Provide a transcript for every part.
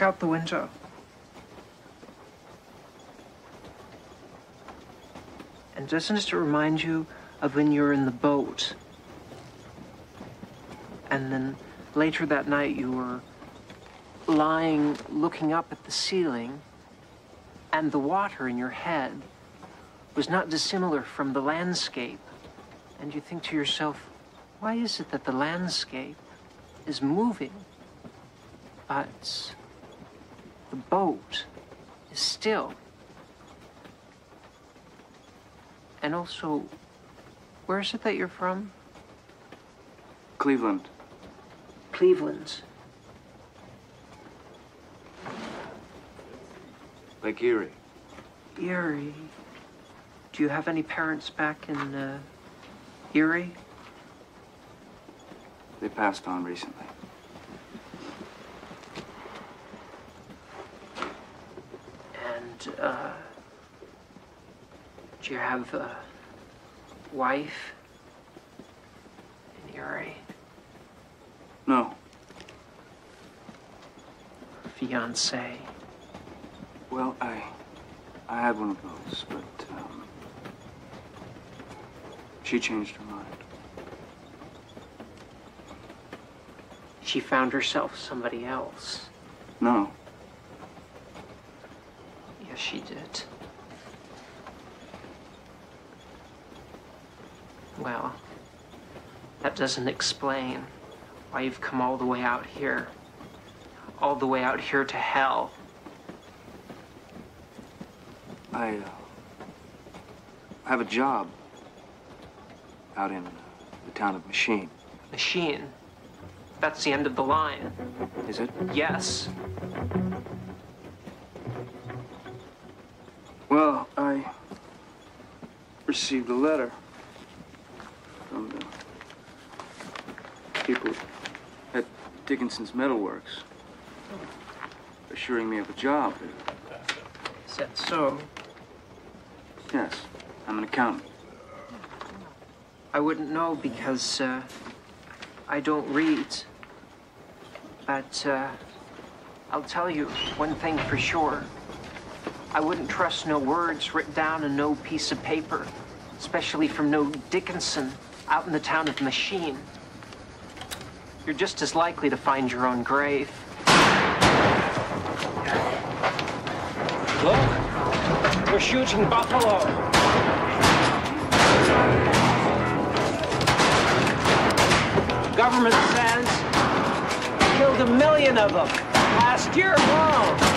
Out the window. And doesn't it remind you of when you were in the boat? And then later that night you were lying looking up at the ceiling, and the water in your head was not dissimilar from the landscape. And you think to yourself, why is it that the landscape is moving, but boat is still? And also, where is it that you're from? Cleveland. Cleveland. Lake Erie. Erie. Do you have any parents back in uh, Erie? They passed on recently. And uh, do you have a wife in Erie? No. Fiance? Well, I, I had one of those, but um, she changed her mind. She found herself somebody else. No. Yes, she did. Well, that doesn't explain why you've come all the way out here. All the way out here to hell. I uh, have a job out in the town of Machine. Machine. That's the end of the line. Is it? Yes. Well, I received a letter from the people at Dickinson's Metalworks assuring me of a job. Is that so? Yes, I'm an accountant. I wouldn't know because uh, I don't read. But uh, I'll tell you one thing for sure. I wouldn't trust no words written down on no piece of paper, especially from no Dickinson out in the town of Machine. You're just as likely to find your own grave. Look, we're shooting buffalo. Government says killed a million of them last year alone.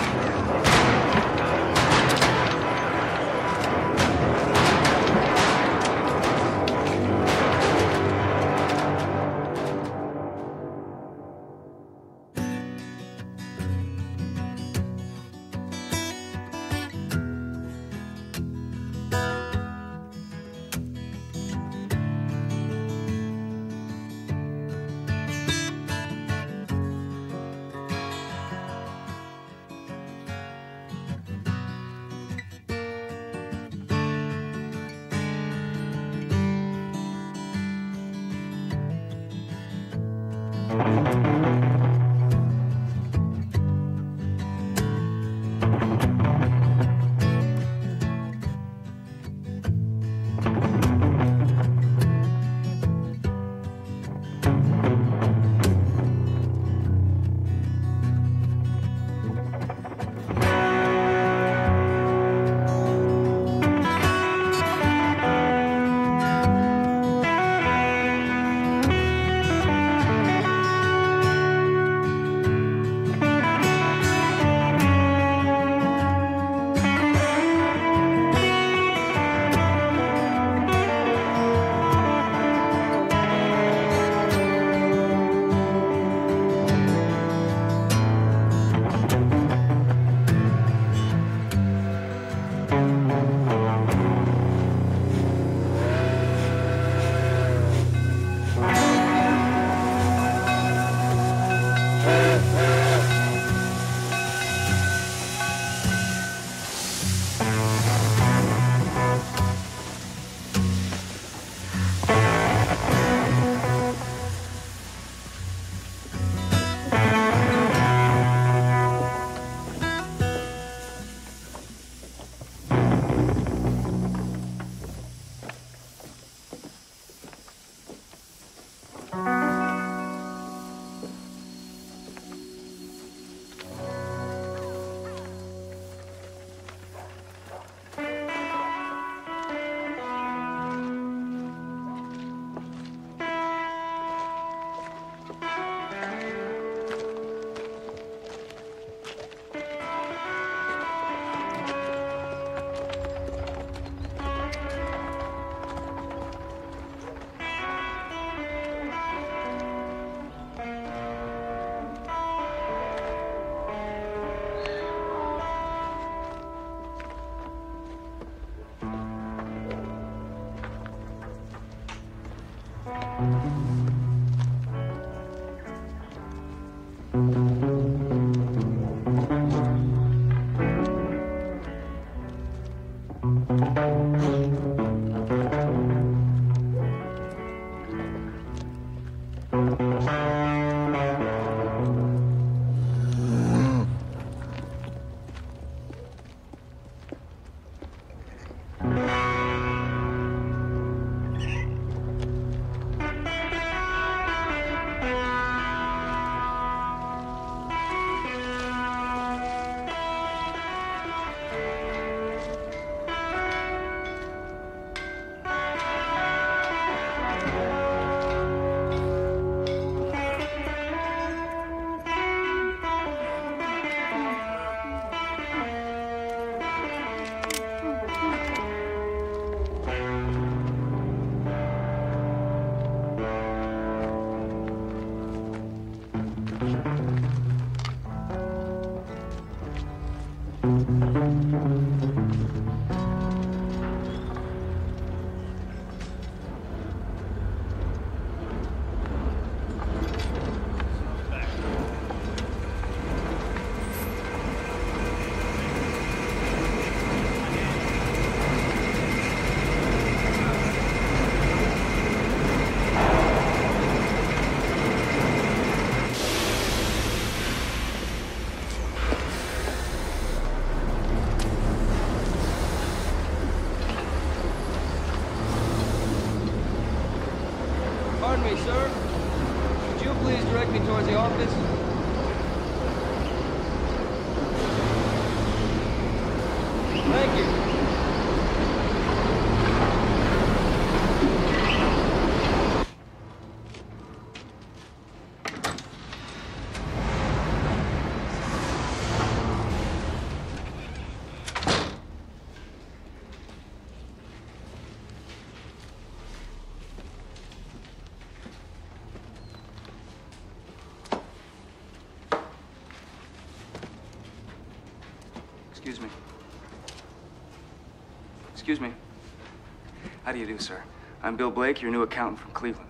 How do you do, sir? I'm Bill Blake, your new accountant from Cleveland.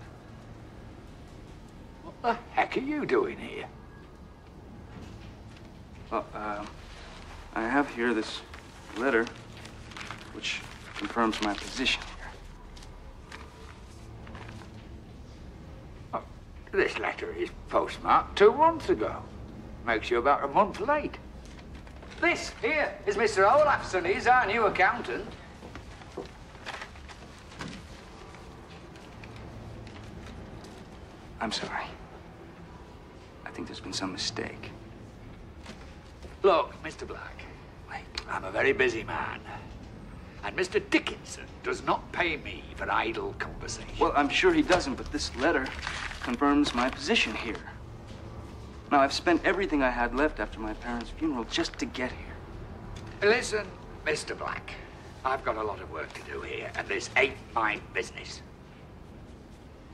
What the heck are you doing here? Well, um, I have here this letter, which confirms my position here. Oh, this letter is postmarked two months ago. Makes you about a month late. This here is Mr. Olafson. He's our new accountant. I'm sorry. I think there's been some mistake. Look, Mr. Black, I'm a very busy man. And Mr. Dickinson does not pay me for idle conversation. Well, I'm sure he doesn't, but this letter confirms my position here. Now, I've spent everything I had left after my parents' funeral just to get here. Listen, Mr. Black, I've got a lot of work to do here, and this ain't my business.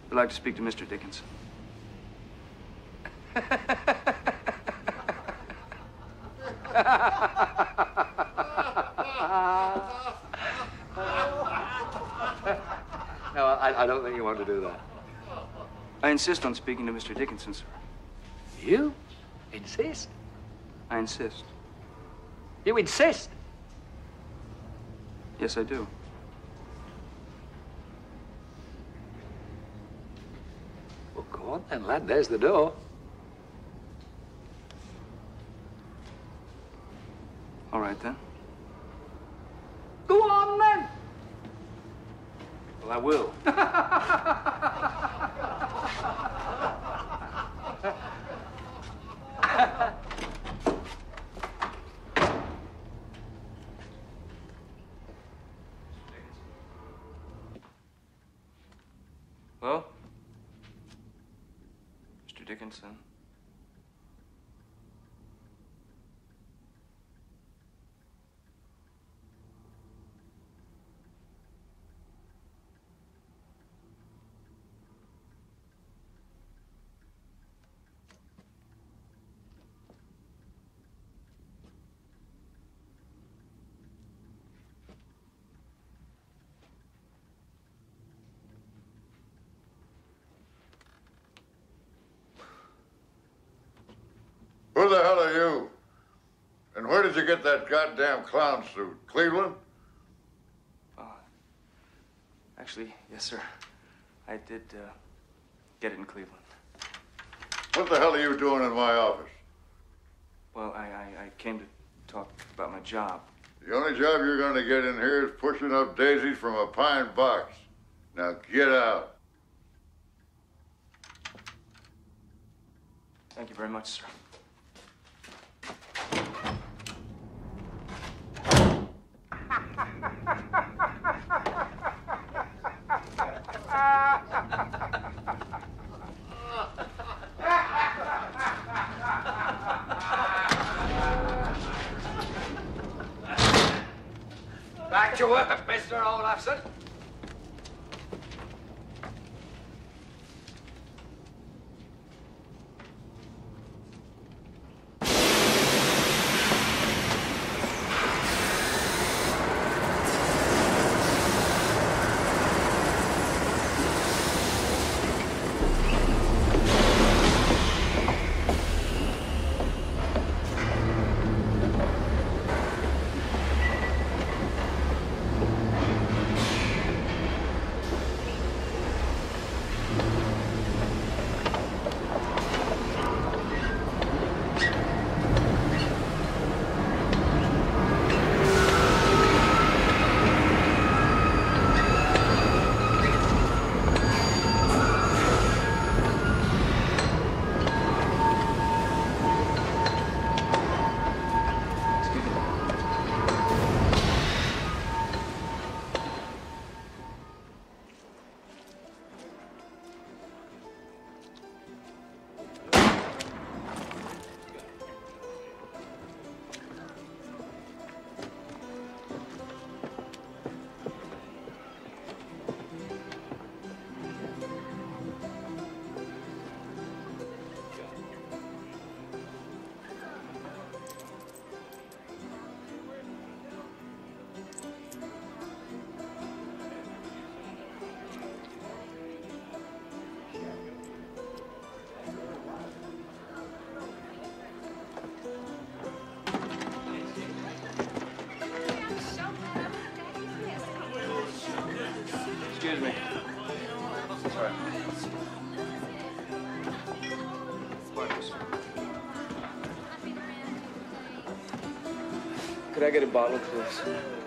I'd like to speak to Mr. Dickinson. No, I, I don't think you want to do that. I insist on speaking to Mr. Dickinson, sir. You insist? I insist. You insist? Yes, I do. Well, go on then, lad. There's the door. All right, then. Go on then. Well, I will. Well, Mr. Dickinson. Who the hell are you? And where did you get that goddamn clown suit? Cleveland? Actually, yes, sir. I did uh, get it in Cleveland. What the hell are you doing in my office? Well, I, I, I came to talk about my job. The only job you're going to get in here is pushing up daisies from a pine box. Now get out. Thank you very much, sir. To work, Mr. Olafson. I get a bottle, please?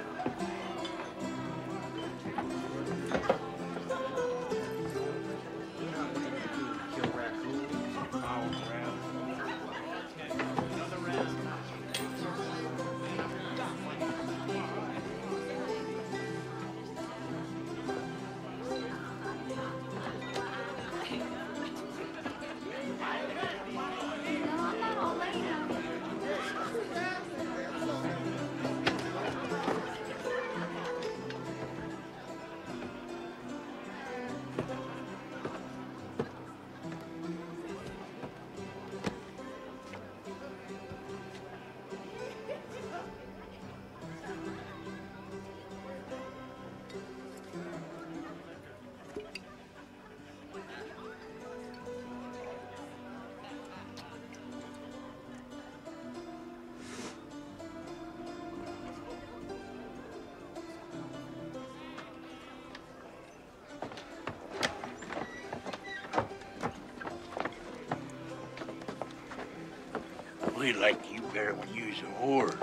Like you better when you's a whore.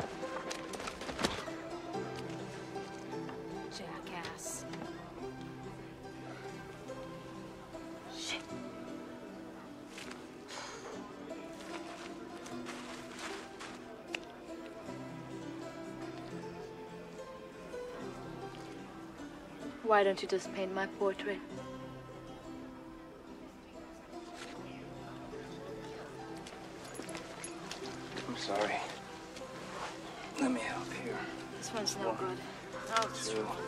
Jackass. Shit. Why don't you just paint my portrait? No,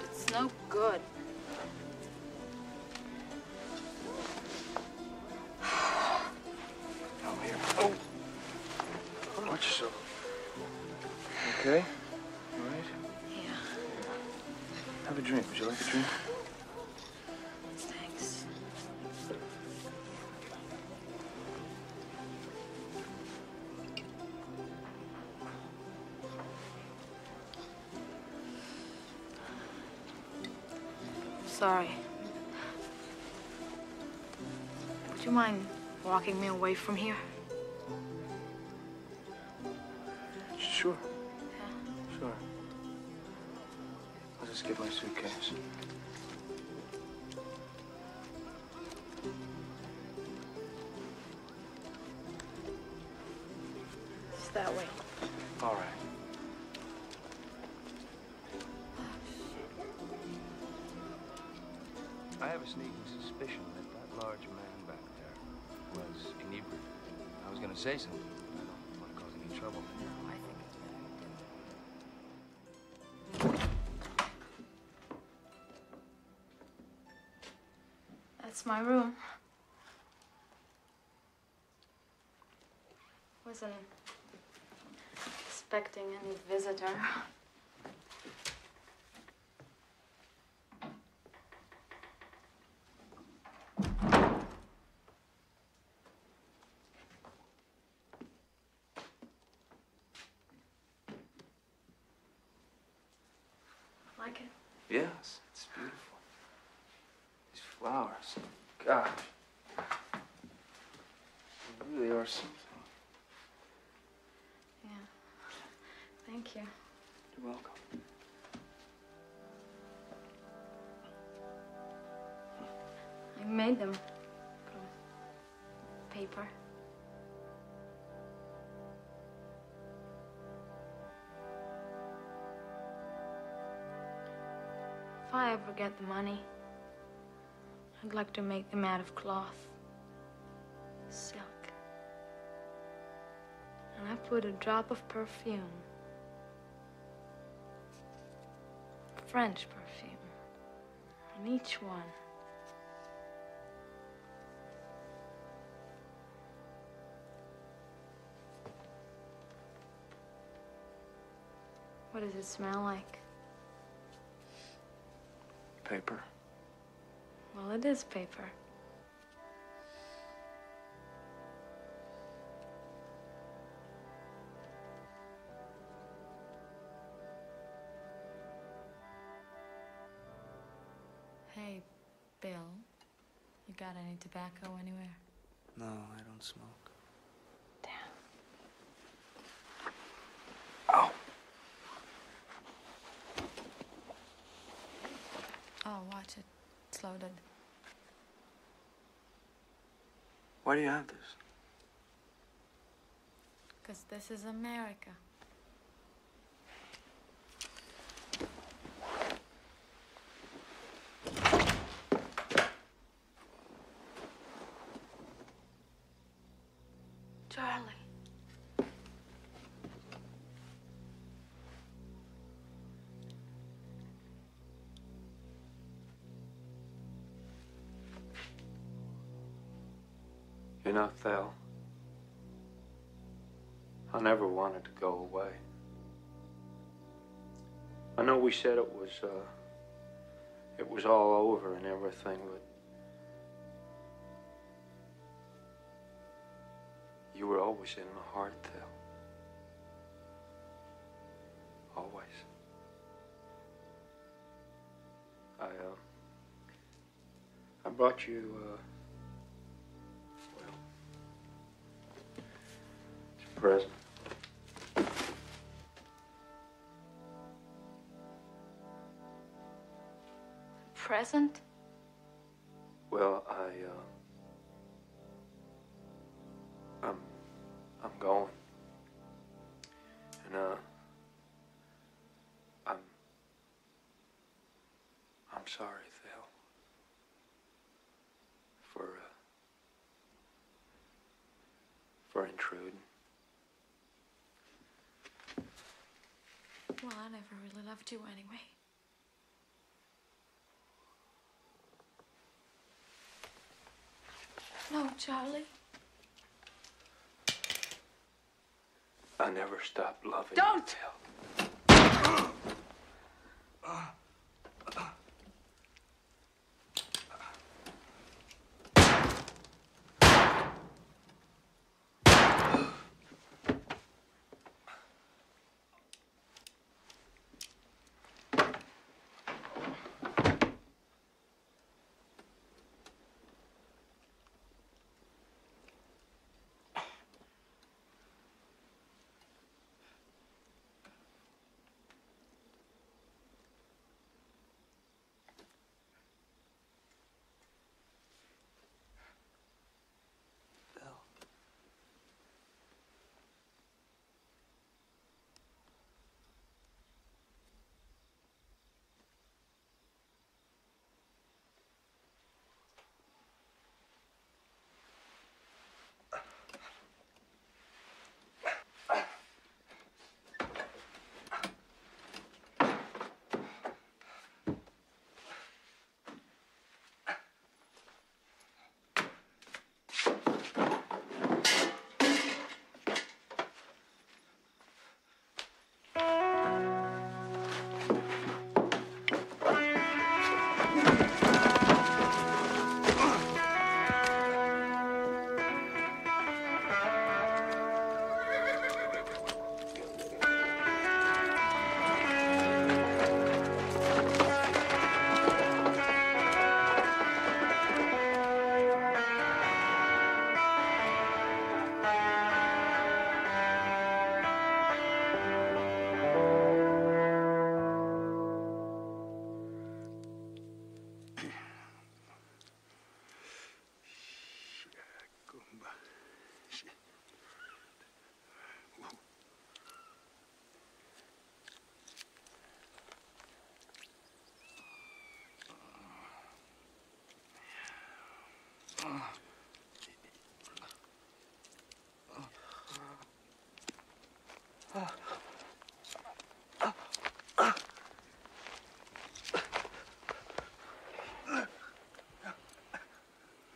Sorry. Would you mind walking me away from here? Say something. That's my room. Wasn't expecting any visitor. Like it? Yes, it's beautiful. These flowers. Gosh. They really are something. Yeah. Thank you. You're welcome. I made them from paper. Ever get the money, I'd like to make them out of cloth, silk. And I put a drop of perfume, French perfume, on each one. What does it smell like? Paper. Well, it is paper. Hey, Bill. You got any tobacco anywhere? No, I don't smoke. Damn. Ow. watch it. It's loaded. Why do you have this? Because this is America. You know, Thel, I never wanted to go away. I know we said it was, uh, it was all over and everything, but you were always in my heart, Thel. Always. I, uh, I brought you, uh, present. Present? Well, I, uh, I'm, I'm going. And, uh, I'm, I'm sorry, Thel, for, uh, for intruding. Well, I never really loved you anyway. No, Charlie. I never stopped loving you. Don't! you, Thel.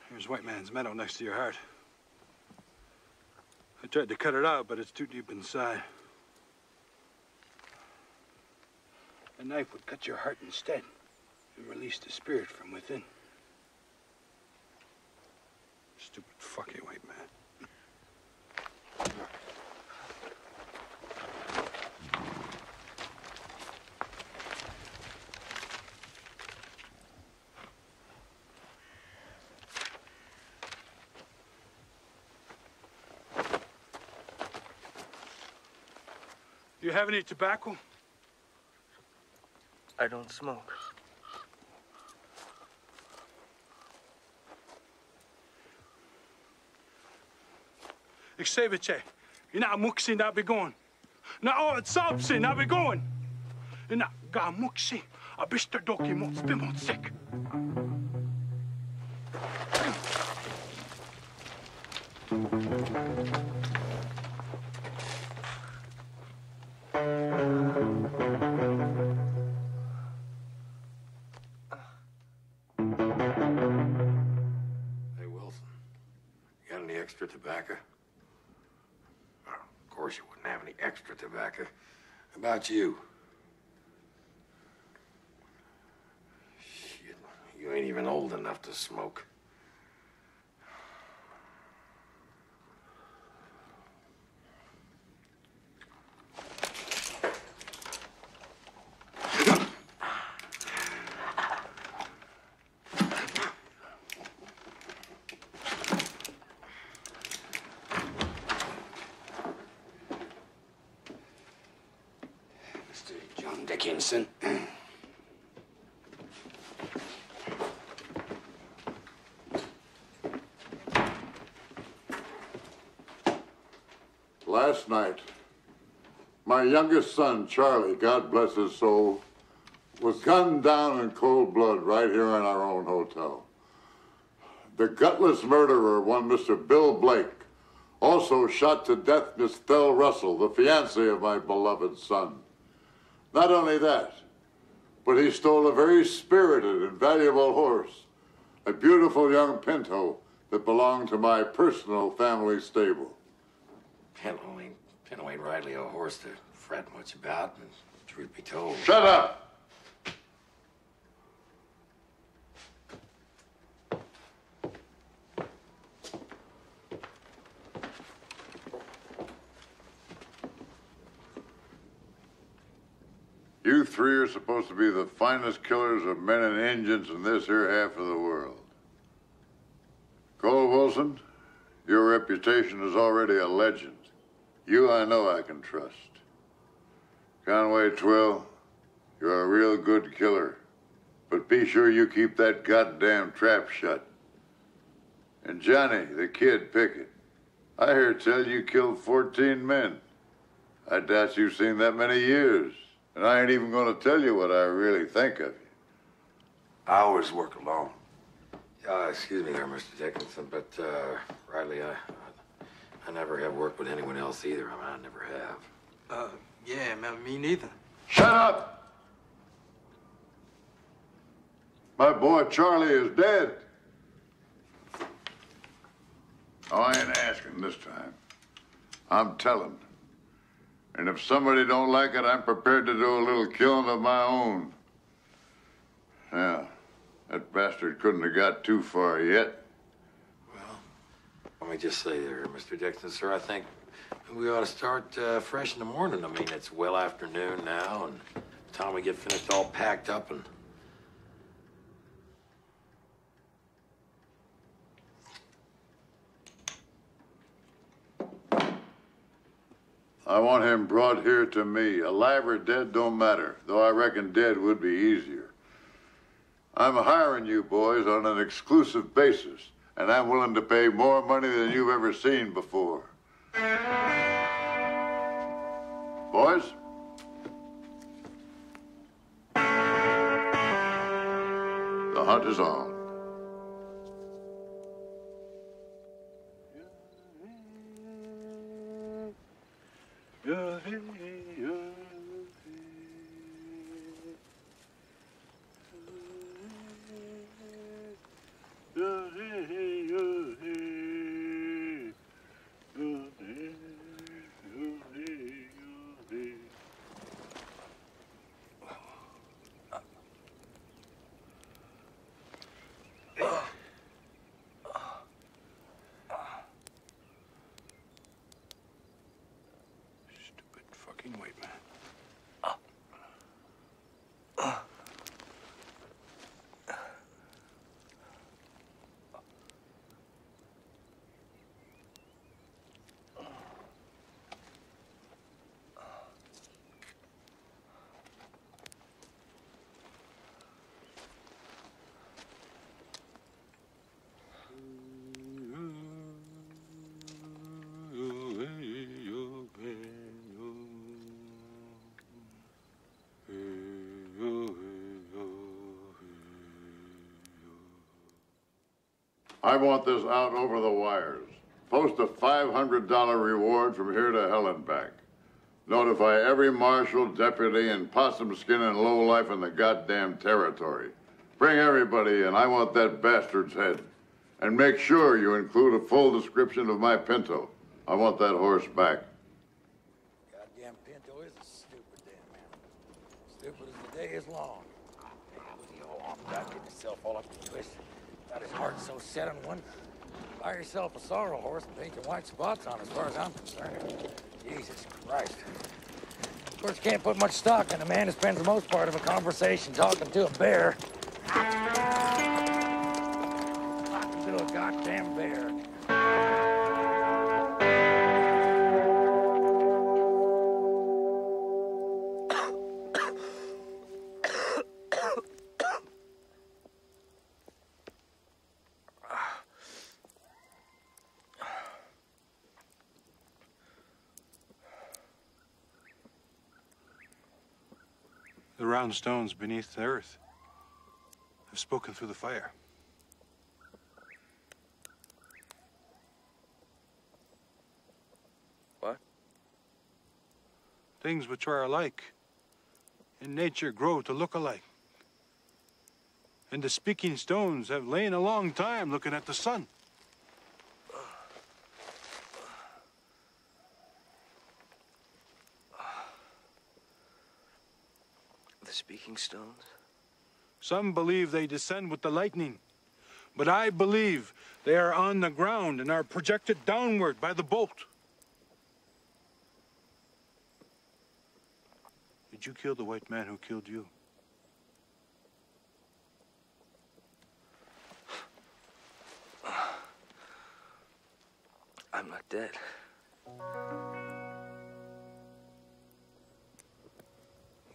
Here's White Man's Meadow next to your heart. I tried to cut it out, but it's too deep inside. A knife would cut your heart instead and release the spirit from within. have any tobacco? I don't smoke. Ik you het je. Na be going, begon. Na sobsi het be going, you Na ga muksin. A bister doki mots bimot sick. Tobacco? Well, of course you wouldn't have any extra tobacco. About you? Shit, you ain't even old enough to smoke. Mr. John Dickinson. Last night, my youngest son, Charlie, God bless his soul, was gunned down in cold blood right here in our own hotel. The gutless murderer, one Mr. Bill Blake, also shot to death Miss Thel Russell, the fiancée of my beloved son. Not only that, but he stole a very spirited and valuable horse, a beautiful young pinto that belonged to my personal family stable. Ain't, Pinto ain't rightly a horse to fret much about, and truth be told. Shut up! You three are supposed to be the finest killers of men and engines in this here half of the world. Cole Wilson, your reputation is already a legend. You I know I can trust. Conway Twill, you're a real good killer. But be sure you keep that goddamn trap shut. And Johnny, the kid Pickett, I hear tell you killed 14 men. I doubt you've seen that many years. And I ain't even gonna tell you what I really think of you. I always work alone. Uh, excuse me there, Mr. Dickinson, but, uh, Riley, I, I, I never have worked with anyone else either. I mean, I never have. Uh, yeah, man, me neither. Shut up! My boy Charlie is dead. Oh, I ain't asking this time. I'm telling. And if somebody don't like it, I'm prepared to do a little killing of my own. Yeah, that bastard couldn't have got too far yet. Let me just say there, Mr. Dickinson, sir, I think we ought to start uh, fresh in the morning. I mean, it's well afternoon now, and by the time we get finished all packed up and I want him brought here to me. Alive or dead don't matter, though I reckon dead would be easier. I'm hiring you boys on an exclusive basis, and I'm willing to pay more money than you've ever seen before. Boys? The hunt is on. Stupid I want this out over the wires. Post a $500 reward from here to hell and back. Notify every marshal, deputy, and possum skin and lowlife in the goddamn territory. Bring everybody in. I want that bastard's head. And make sure you include a full description of my pinto. I want that horse back. Goddamn Pinto is a stupid damn animal. Stupid as the day is long. Ah, with the old arm got getting all up the twist. Got his heart so set on one. Buy yourself a sorrel horse and paint your white spots on as far as I'm concerned. Jesus Christ. Of course, you can't put much stock in a man who spends the most part of a conversation talking to a bear. Stones beneath the earth have spoken through the fire. What? Things which are alike in nature grow to look alike. And the speaking stones have lain a long time looking at the sun. The speaking stones? Some believe they descend with the lightning, but I believe they are on the ground and are projected downward by the bolt. Did you kill the white man who killed you? I'm not dead.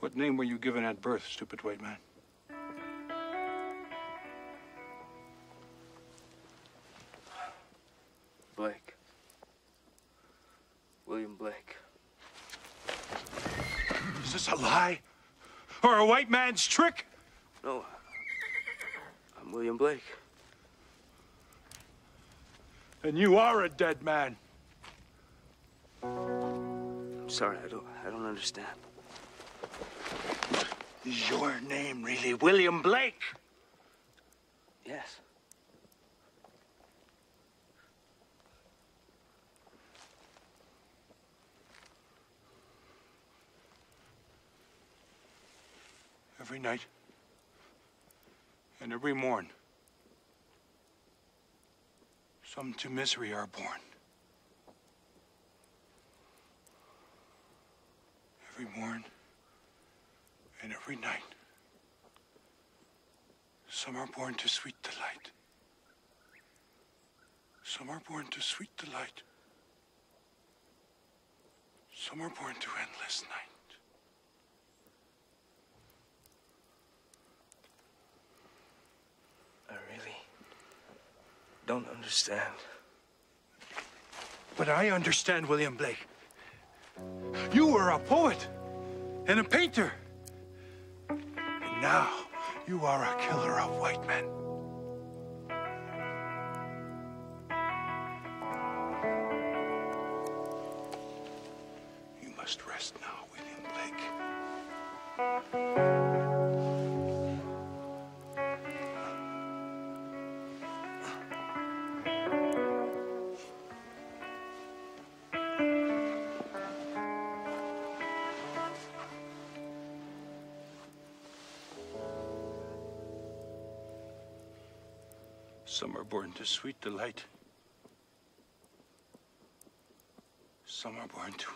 What name were you given at birth, stupid white man? Lie? Or a white man's trick? No. I'm William Blake. And you are a dead man. I'm sorry, I don't I don't understand. Is your name really William Blake? Yes. Every night and every morn, some to misery are born. Every morn and every night, some are born to sweet delight. Some are born to sweet delight. Some are born to endless night. I really don't understand. But I understand, William Blake. You were a poet and a painter. And now you are a killer of white men. You must rest now, William Blake. To sweet delight. Some are born to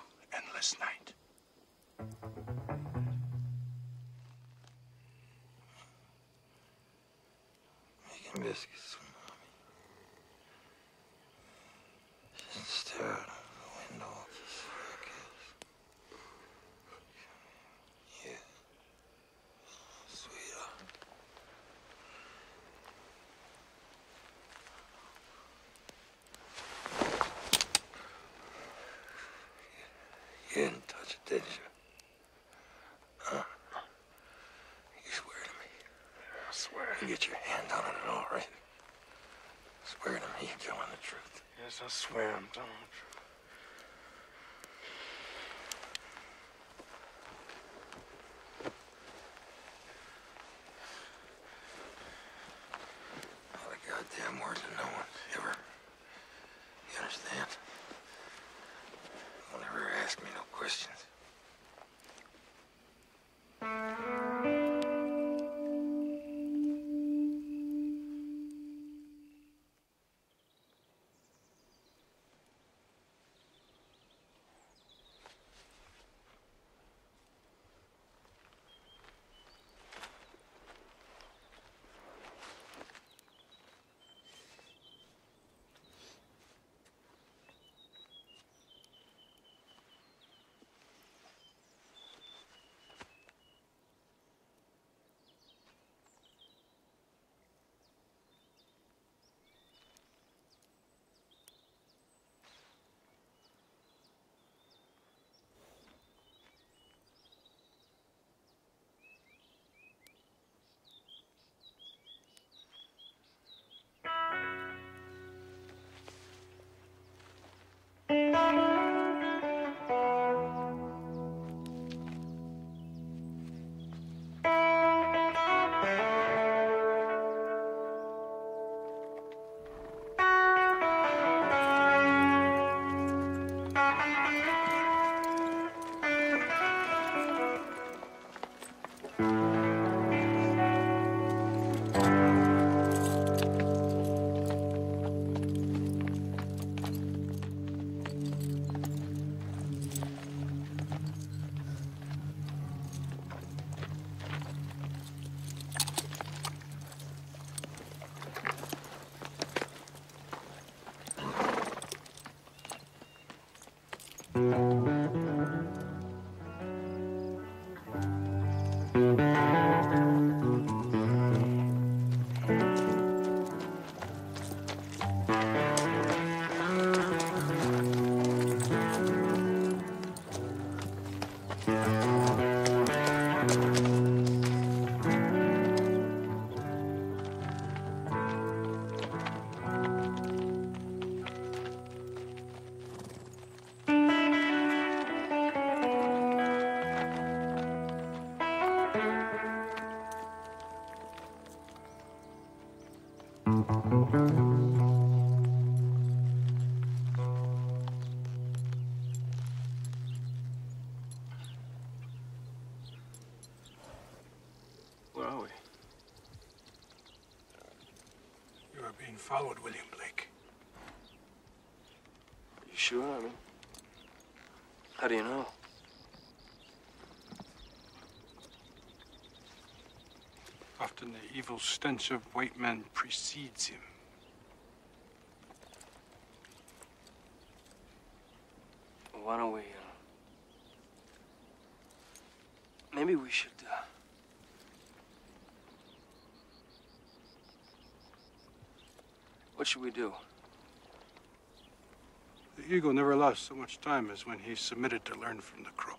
did you? You swear to me. I swear. You get your hand on it and all right. Swear to me you're telling the truth. Yes, I swear I'm telling the truth. Where followed, William Blake. You sure? I mean, how do you know? Often the evil stench of white men precedes him. Why don't we, uh... Maybe we should, uh... What should we do? The eagle never lost so much time as when he submitted to learn from the crow.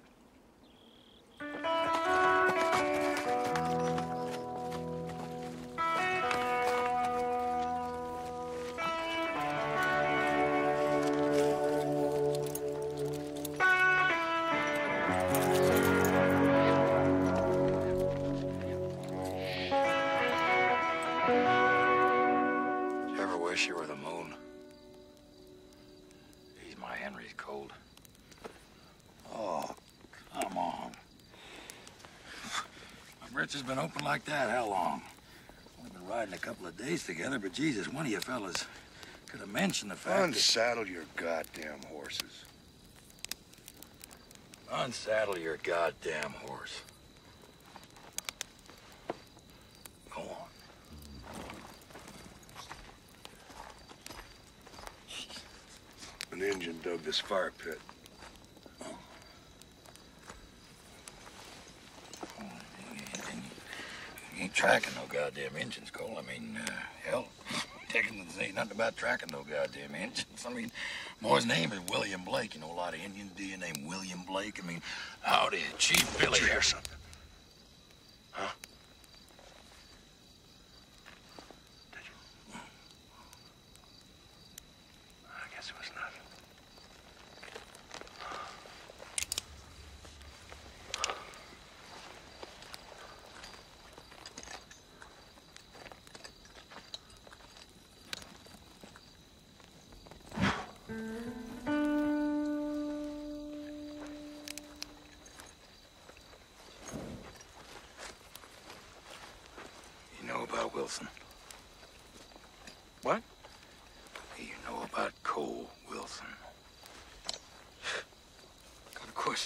Like that how long? We've been riding a couple of days together, but Jesus, one of you fellas could have mentioned the fact Unsaddle your goddamn horses. Unsaddle your goddamn horse. Go on. An engine dug this fire pit. You ain't tracking no goddamn engines, Cole. I mean, uh, hell, Dickens ain't nothing about tracking no goddamn engines. I mean, boy's name is William Blake. You know a lot of Indians, do you, name William Blake? I mean, howdy, Chief Billy. Hear something?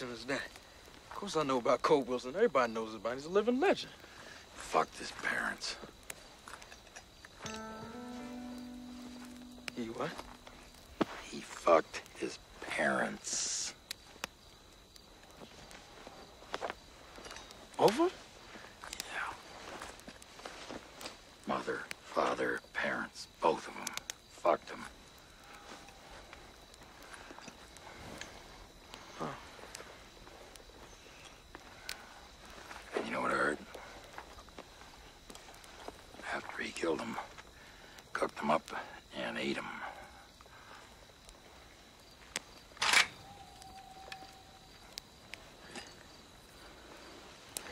Is that? Of course I know about Cole Wilson. Everybody knows about him. He's a living legend. Fucked his parents. He what? He fucked his parents. Over? Yeah. Mother, father, parents, both of them. Fucked them. Huh. And you know what I heard? After he killed them, cooked them up them.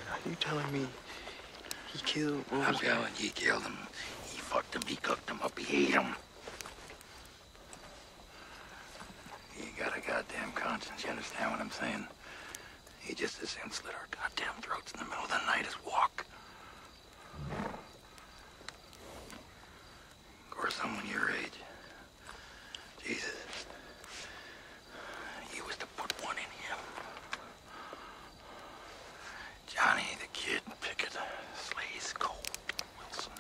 Are you telling me he killed I'm telling you, he killed him. He fucked him, he cooked him up, he ate him. He ain't got a goddamn conscience, you understand what I'm saying? He just as soon slit our goddamn throats in the middle of the night as walk. Of course, someone your age. Jesus. He was to put one in him. Johnny the Kid Pickett slays Cole Wilson.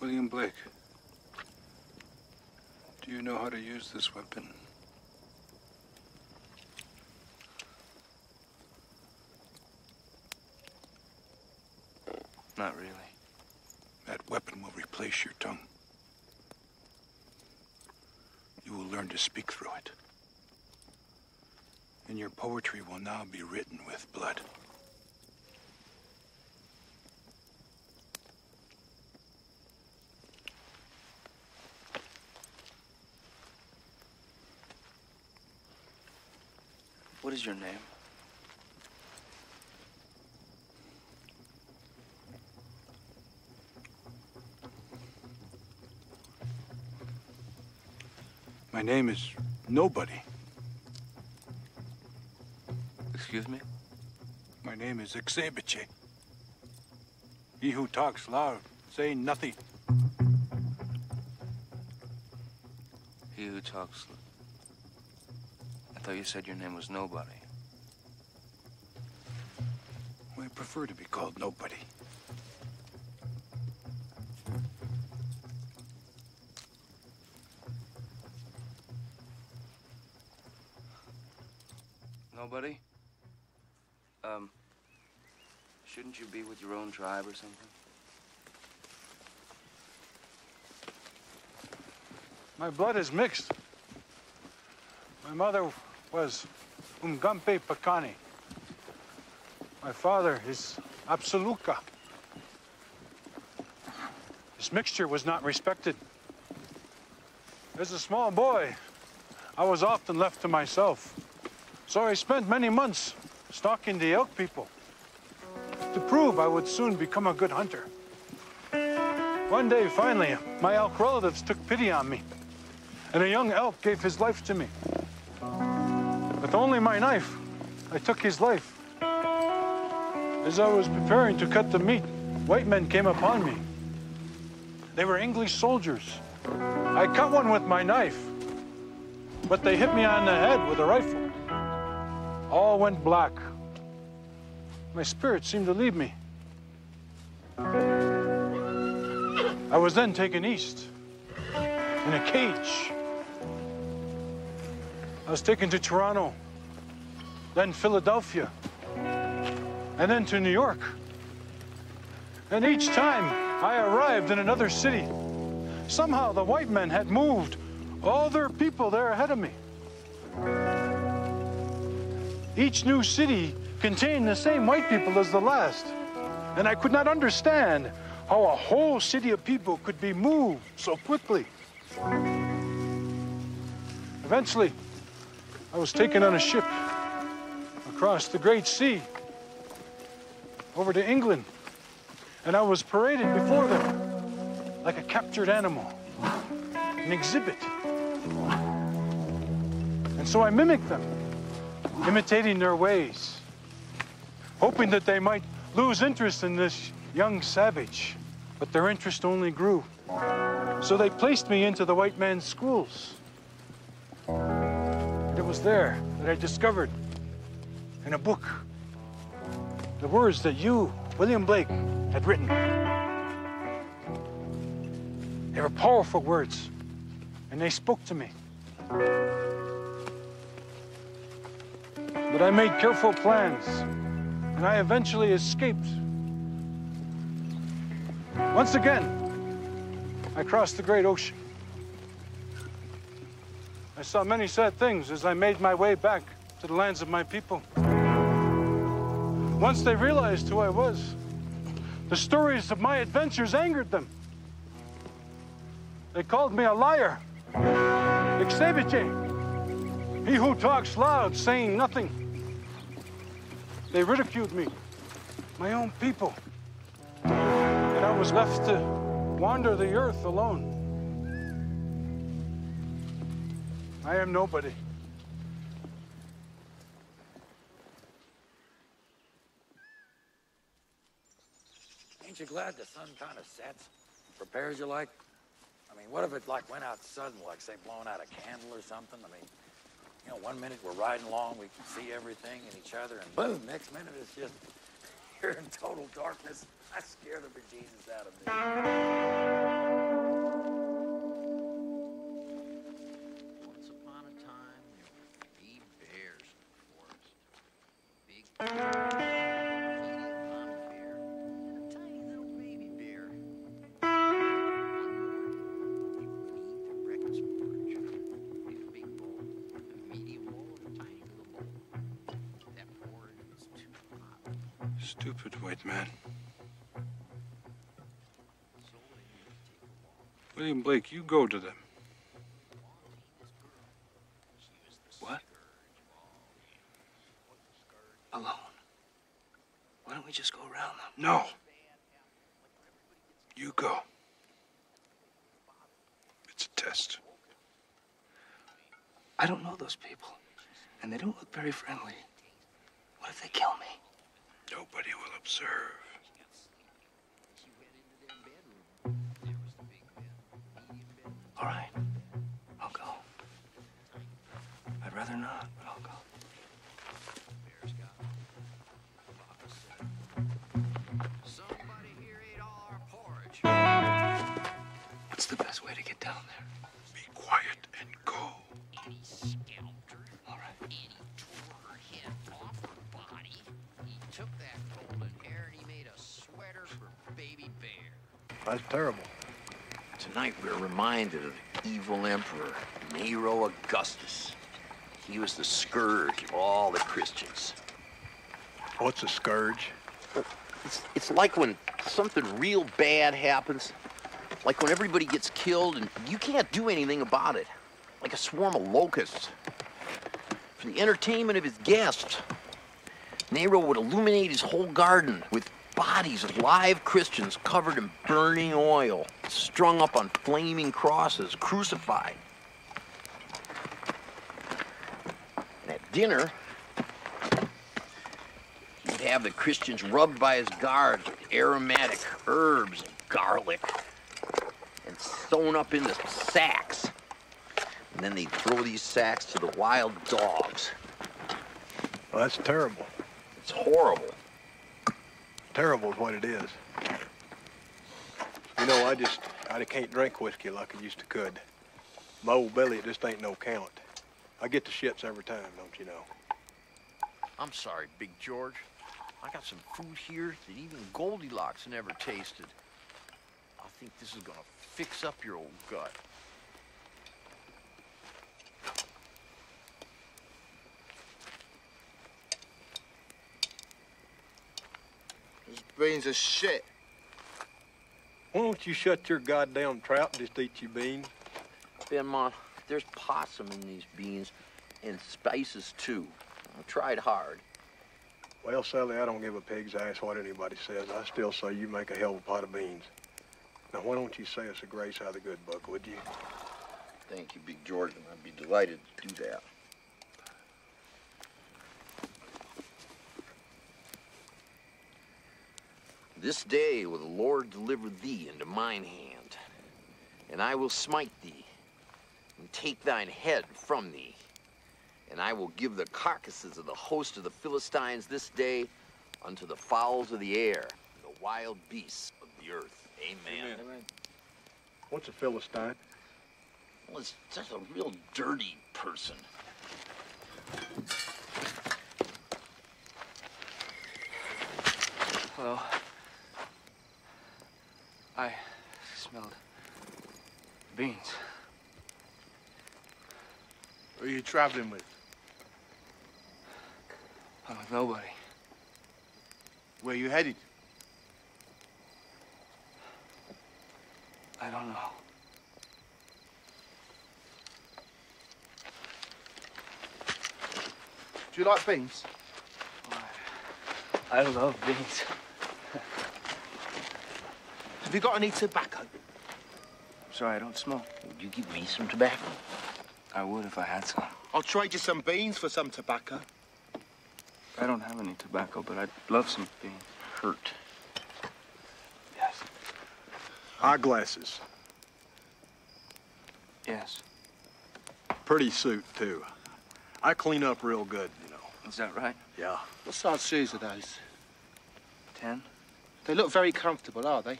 William Blake. Do you know how to use this weapon? Not really. That weapon will replace your tongue. You will learn to speak through it. And your poetry will now be written with blood. What is your name? My name is Nobody. Excuse me? My name is Exebiche. He who talks loud, saying nothing. He who talks. I thought you said your name was Nobody. I prefer to be called Nobody. Nobody? Um, shouldn't you be with your own tribe or something? My blood is mixed. My mother was Umgampe Pakani. My father is Absoluka. This mixture was not respected. As a small boy, I was often left to myself. So I spent many months stalking the elk people to prove I would soon become a good hunter. One day, finally, my elk relatives took pity on me, and a young elk gave his life to me. With only my knife, I took his life. As I was preparing to cut the meat, white men came upon me. They were English soldiers. I cut one with my knife, but they hit me on the head with a rifle. All went black. My spirit seemed to leave me. I was then taken east in a cage. I was taken to Toronto, then Philadelphia, and then to New York. And each time I arrived in another city, somehow the white men had moved all their people there ahead of me. Each new city contained the same white people as the last. And I could not understand how a whole city of people could be moved so quickly. Eventually, I was taken on a ship across the Great Sea over to England, and I was paraded before them like a captured animal, an exhibit. And so I mimicked them, imitating their ways, hoping that they might lose interest in this young savage. But their interest only grew. So they placed me into the white man's schools. And it was there that I discovered, in a book, the words that you, William Blake, had written. They were powerful words, and they spoke to me. But I made careful plans, and I eventually escaped. Once again, I crossed the great ocean. I saw many sad things as I made my way back to the lands of my people. Once they realized who I was, the stories of my adventures angered them. They called me a liar, Ixebiche, he who talks loud, saying nothing. They ridiculed me, my own people, and I was left to wander the earth alone. I am nobody. Ain't you glad the sun kind of sets? Prepares you like? I mean, what if it like went out sudden, like say blowing out a candle or something? I mean, you know, one minute we're riding along, we can see everything and each other, and boom, next minute it's just you're in total darkness. I scare the bejesus out of me. Once upon a time, there were three bears in the forest. Big Man. William Blake, you go to them. What? Alone. Why don't we just go around them? No. You go. It's a test. I don't know those people, and they don't look very friendly. All right. I'll go. I'd rather not, but I'll go. Somebody here ate all our porridge. What's the best way to get down there? Be quiet and go. And he scalped her. All right. And he tore her head off her body. He took that golden hair and he made a sweater for baby bear. That's terrible. Tonight we're reminded of the evil emperor Nero Augustus. He was the scourge of all the Christians. What's a scourge? It's, it's like when something real bad happens, like when everybody gets killed and you can't do anything about it, like a swarm of locusts. For the entertainment of his guests, Nero would illuminate his whole garden with bodies of live Christians covered in burning oil, strung up on flaming crosses, crucified. And at dinner, he'd have the Christians rubbed by his guards with aromatic herbs and garlic and sewn up into sacks. And then they'd throw these sacks to the wild dogs. Well, that's terrible. It's horrible. Terrible is what it is. You know, I just, I can't drink whiskey like I used to could. My old belly, it just ain't no count. I get the shits every time, don't you know? I'm sorry, Big George. I got some food here that even Goldilocks never tasted. I think this is gonna fix up your old gut. His beans are shit. Why don't you shut your goddamn trap and just eat your beans? Benmont, there's possum in these beans and spices too. I tried hard. Well, Sally, I don't give a pig's ass what anybody says. I still say you make a hell of a pot of beans. Now, why don't you say us a grace out of the good book, would you? Thank you, Big George. I'd be delighted to do that. This day will the Lord deliver thee into mine hand, and I will smite thee, and take thine head from thee, and I will give the carcasses of the host of the Philistines this day unto the fowls of the air, and the wild beasts of the earth. Amen. What's a Philistine? Well, it's just a real dirty person. Hello. I smelled beans. Who are you traveling with? I'm with nobody. Where you headed? I don't know. Do you like beans? I love beans. Have you got any tobacco? Sorry, I don't smoke. Would you give me some tobacco? I would if I had some. I'll trade you some beans for some tobacco. I don't have any tobacco, but I'd love some beans. Hurt. Yes. Eyeglasses. Yes. Pretty suit, too. I clean up real good, you know. Is that right? Yeah. What size shoes are those? Ten? They look very comfortable, are they?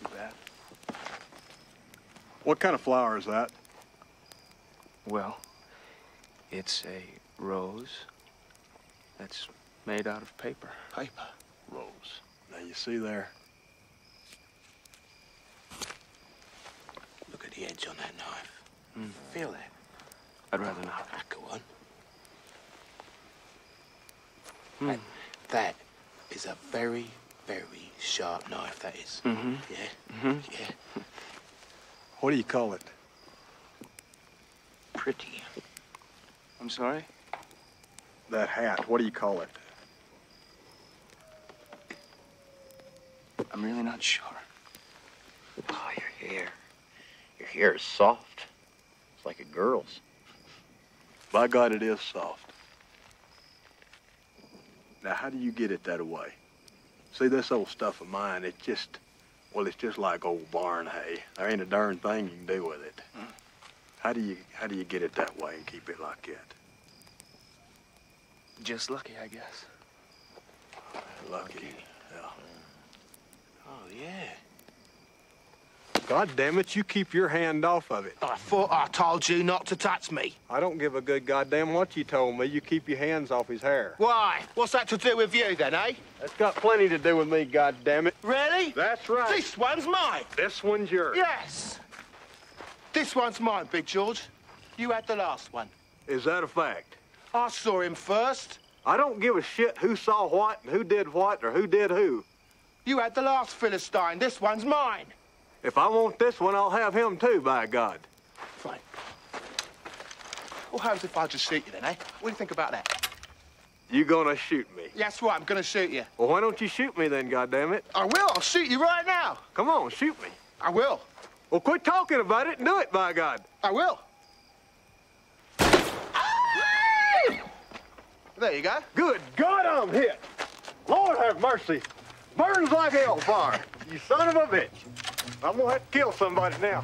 Not too bad. What kind of flower is that? Well, it's a rose that's made out of paper. Paper? Rose. Now, you see there? Look at the edge on that knife. Mm. Feel it. I'd rather not. Ah, go on. Hmm. That, that is a very, very sharp knife, that is. Mm-hmm. Yeah? Mm-hmm. Yeah. What do you call it? Pretty. I'm sorry? That hat, what do you call it? I'm really not sure. Oh, your hair. Your hair is soft. It's like a girl's. By God, it is soft. Now, how do you get it that way? See, this old stuff of mine, it just, well, it's just like old barn hay. There ain't a darn thing you can do with it. How do you, how do you get it that way and keep it like that? Just lucky, I guess. Lucky. Yeah. Oh, yeah. God damn it, you keep your hand off of it. I thought I told you not to touch me. I don't give a good goddamn what you told me. You keep your hands off his hair. Why? What's that to do with you, then, eh? That's got plenty to do with me, God damn it. Really? That's right. This one's mine. This one's yours. Yes. This one's mine, Big George. You had the last one. Is that a fact? I saw him first. I don't give a shit who saw what and who did what or who did who. You had the last Philistine. This one's mine. If I want this one, I'll have him too, by God. Fine. Well, happens if I just shoot you then, eh? What do you think about that? You gonna shoot me? That's right, I'm gonna shoot you. Well, why don't you shoot me then, goddammit? I will, I'll shoot you right now. Come on, shoot me. I will. Well, quit talking about it and do it, by God. I will. There you go. Good God, I'm hit. Lord have mercy. Burns like hellfire. You son of a bitch. I'm gonna have to kill somebody now.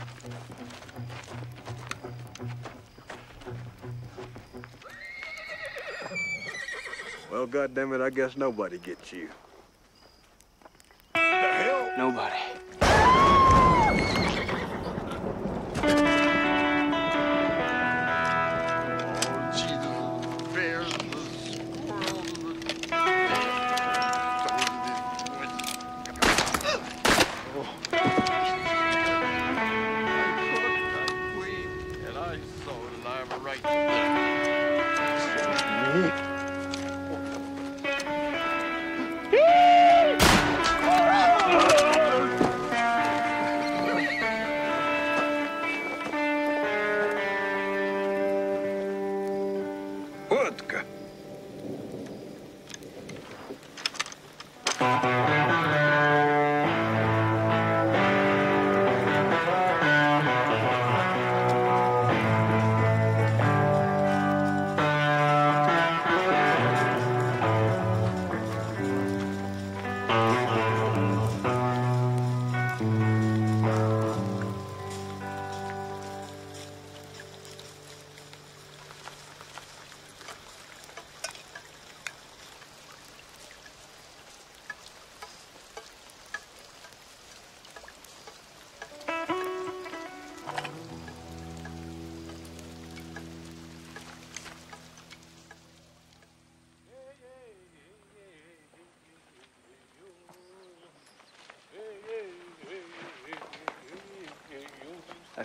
Well, goddammit, I guess nobody gets you. The hell? Nobody.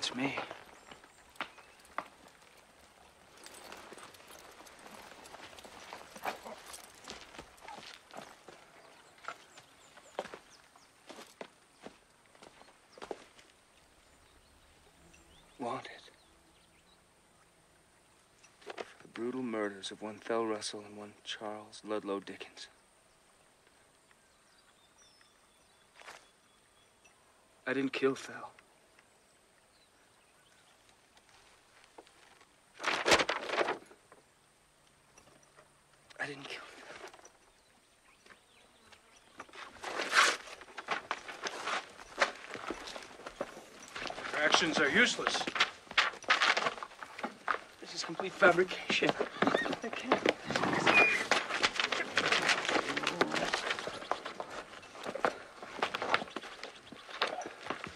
That's me. Wanted. For the brutal murders of one Thel Russell and one Charles Ludlow Dickinson. I didn't kill Thel. I didn't kill Your actions are useless. This is complete fabrication. I.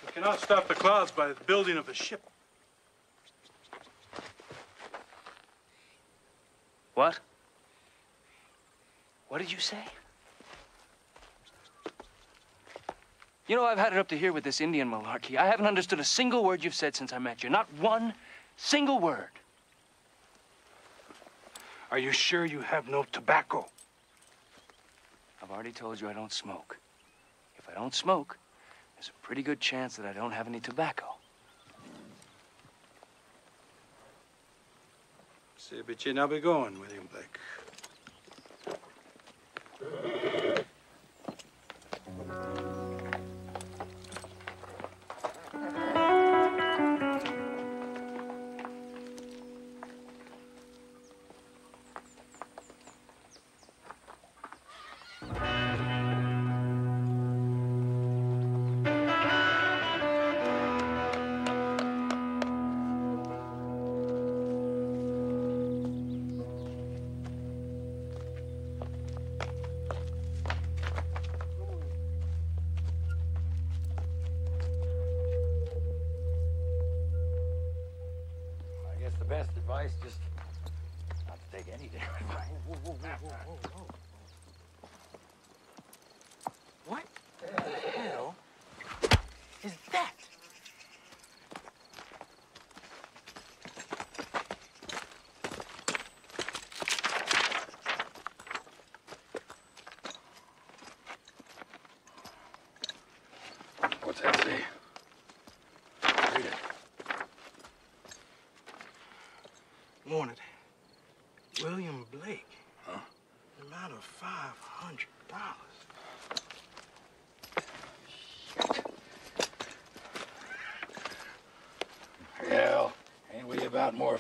We cannot stop the clouds by the building of a ship. What? What did you say? You know, I've had it up to here with this Indian malarkey. I haven't understood a single word you've said since I met you. Not one single word. Are you sure you have no tobacco? I've already told you I don't smoke. If I don't smoke, there's a pretty good chance that I don't have any tobacco. Say, but you now be going, William Blake.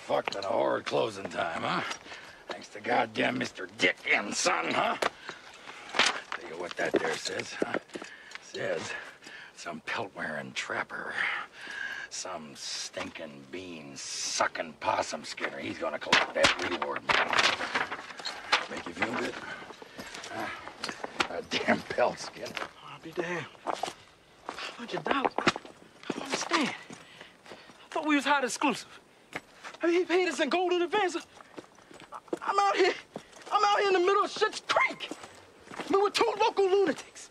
Fucked than a horror closing time, huh? Thanks to goddamn Mr. Dick and son, huh? Tell you what that there says, huh? Says some pelt-wearing trapper, some stinking bean-sucking possum skinner. He's gonna collect that reward money. Make you feel good? A damn pelt skin. I'll be damned. Five hundred dollars. I don't understand. I thought we was hot exclusive. He paid us in gold in advance. I'm out here. I'm out here in the middle of Shit's Creek. I mean, with two local lunatics.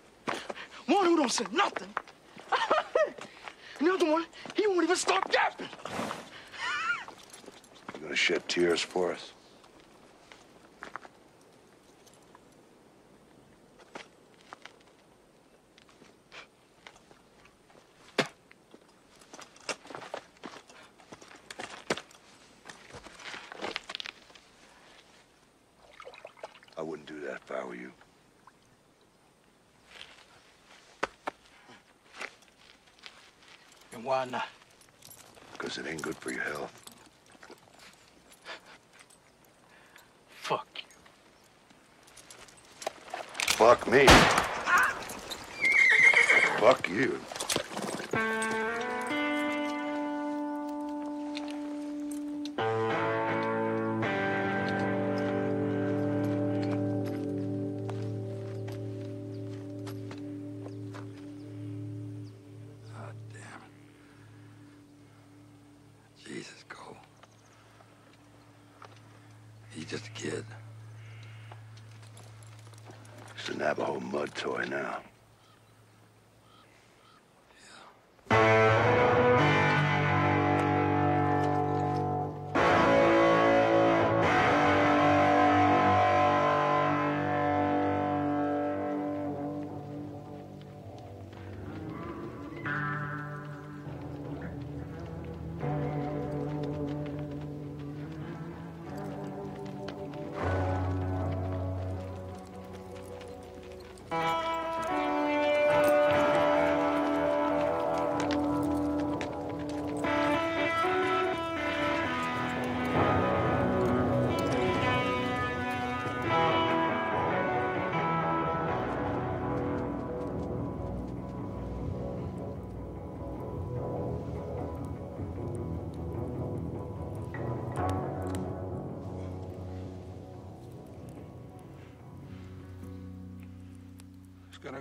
One who don't say nothing. and the other one, he won't even start gasping. You're gonna shed tears for us.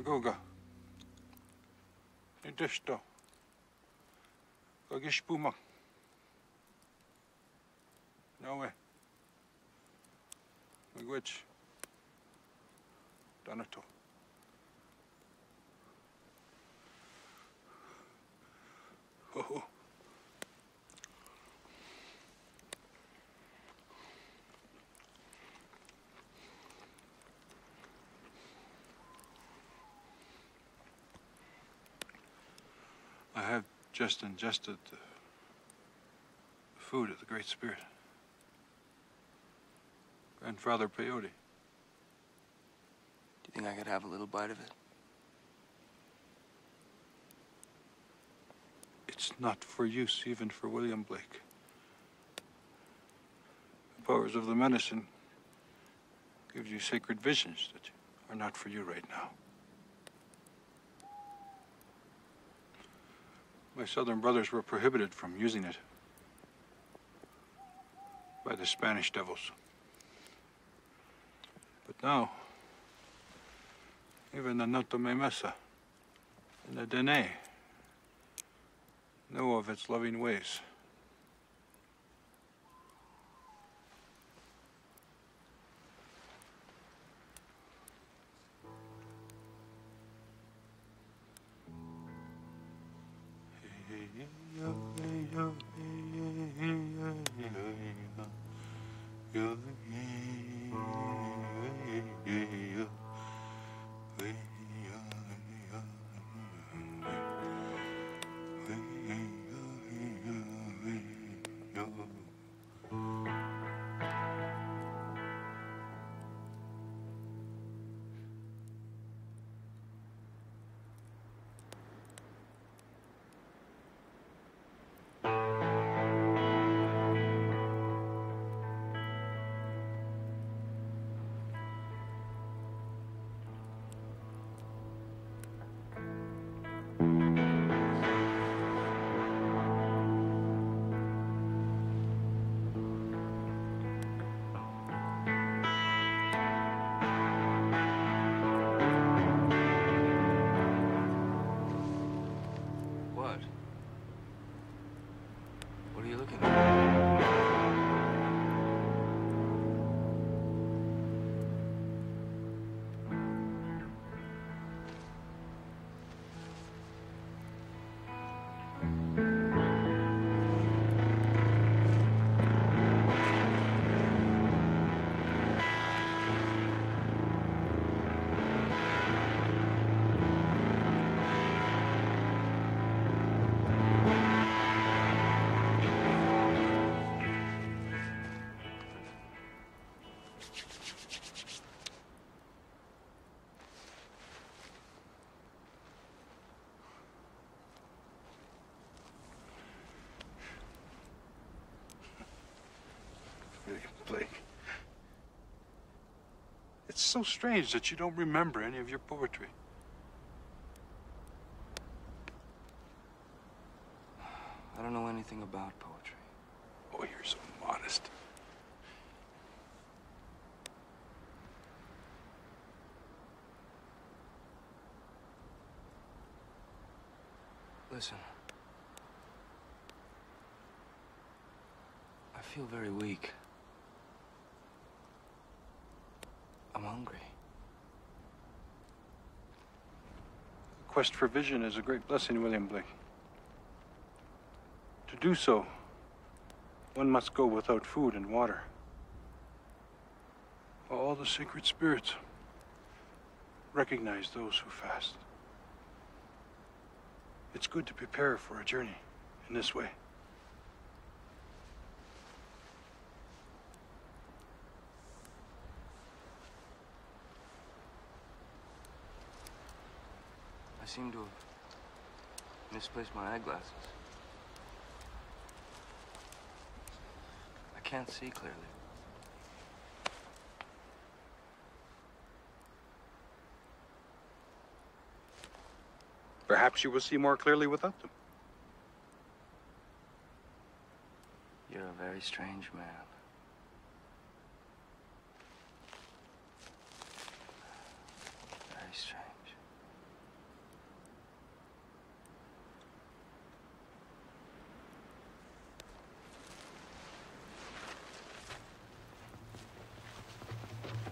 Synagoga. Gdzieś to. Jakieś puma. I have just ingested the food of the Great Spirit. Grandfather Peyote. Do you think I could have a little bite of it? It's not for use even for William Blake. The powers of the medicine gives you sacred visions that are not for you right now. My southern brothers were prohibited from using it by the Spanish devils. But now, even the Notome Mesa and the Dene know of its loving ways. So strange that you don't remember any of your poetry. I don't know anything about poetry. Oh, you're so modest. Listen. I feel very weak. I'm hungry. The quest for vision is a great blessing, William Blake. To do so, one must go without food and water. All the sacred spirits recognize those who fast. It's good to prepare for a journey in this way. Seem to have misplaced my eyeglasses. I can't see clearly. Perhaps you will see more clearly without them. You're a very strange man.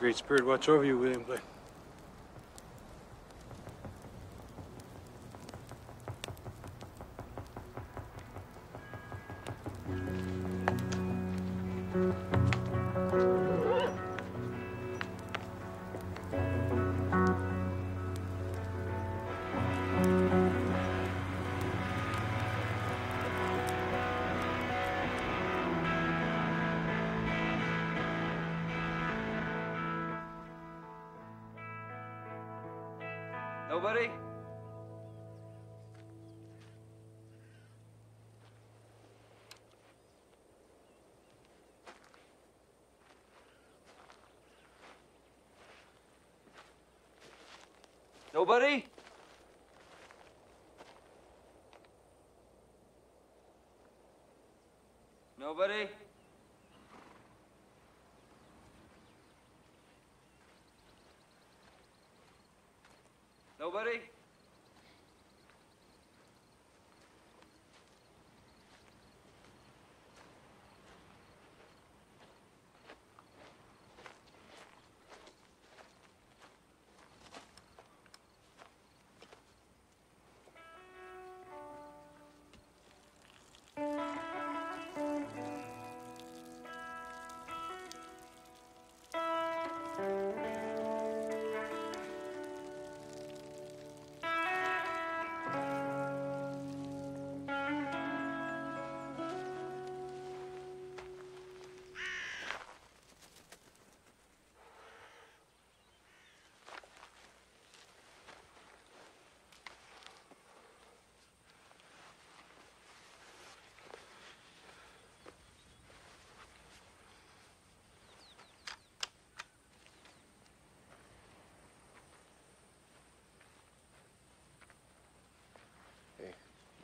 Great Spirit watch over you, William Blake. Nobody? Nobody? Nobody?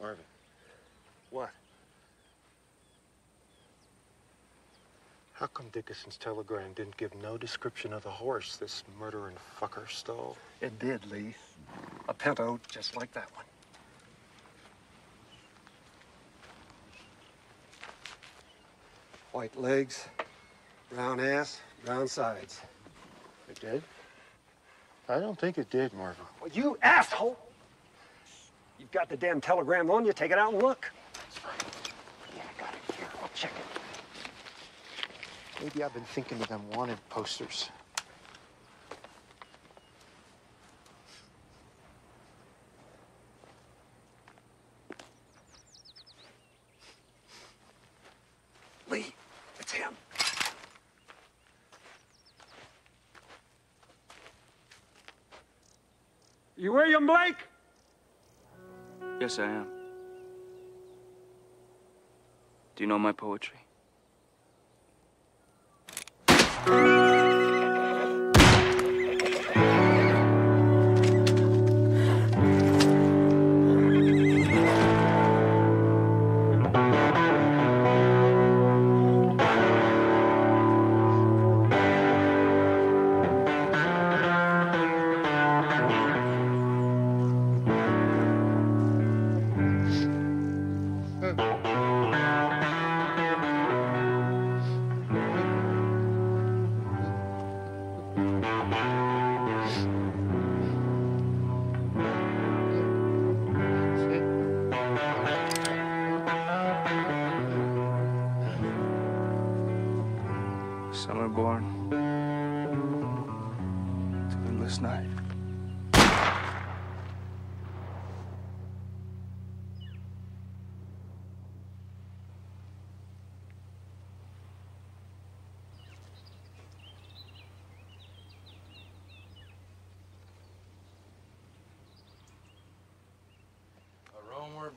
Marvin. What? How come Dickinson's telegram didn't give no description of the horse this murdering fucker stole? It did, Lee. A pinto just like that one. White legs, brown ass, brown sides. It did? I don't think it did, Marvin. Well, you asshole! You've got the damn telegram on you. Take it out and look. Yeah, I got it here. I'll check it. Maybe I've been thinking of them wanted posters. You William Blake? Yes, I am. Do you know my poetry?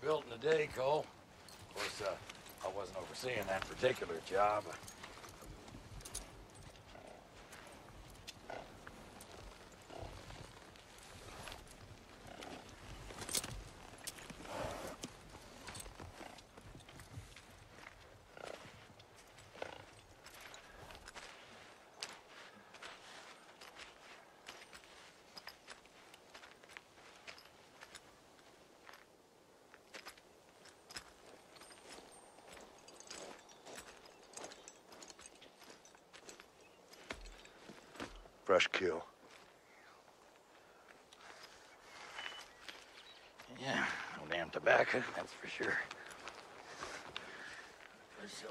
Built in a day, Cole. Of course, uh, I wasn't overseeing that particular job. Kill. Yeah, no damn tobacco, that's for sure. So,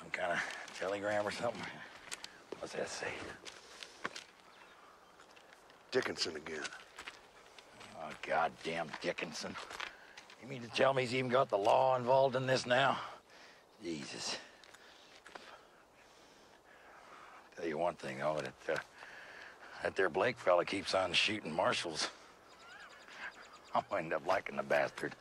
some kind of telegram or something. What's that say? Dickinson again. Oh, goddamn Dickinson. You mean to tell me he's even got the law involved in this now? Jesus. Tell you one thing, though, that, uh, that there Blake fella keeps on shooting marshals. I'll end up liking the bastard.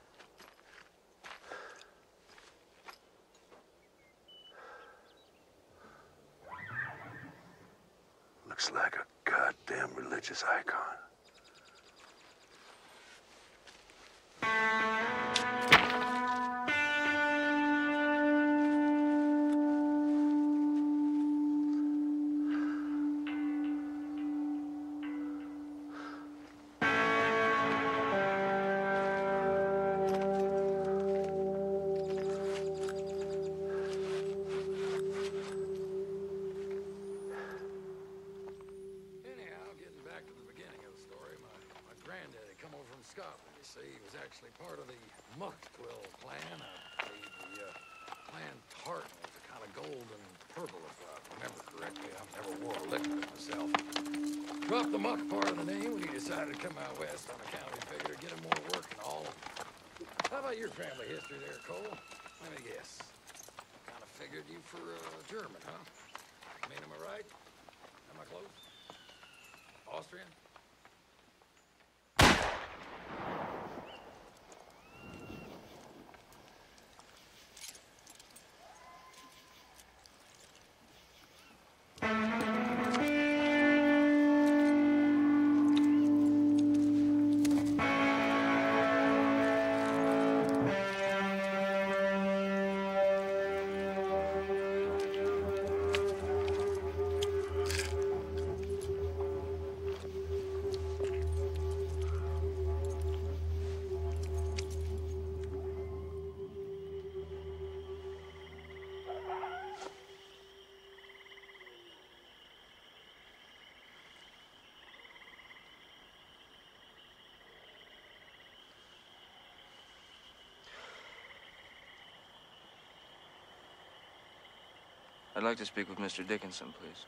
I'd like to speak with Mr. Dickinson, please.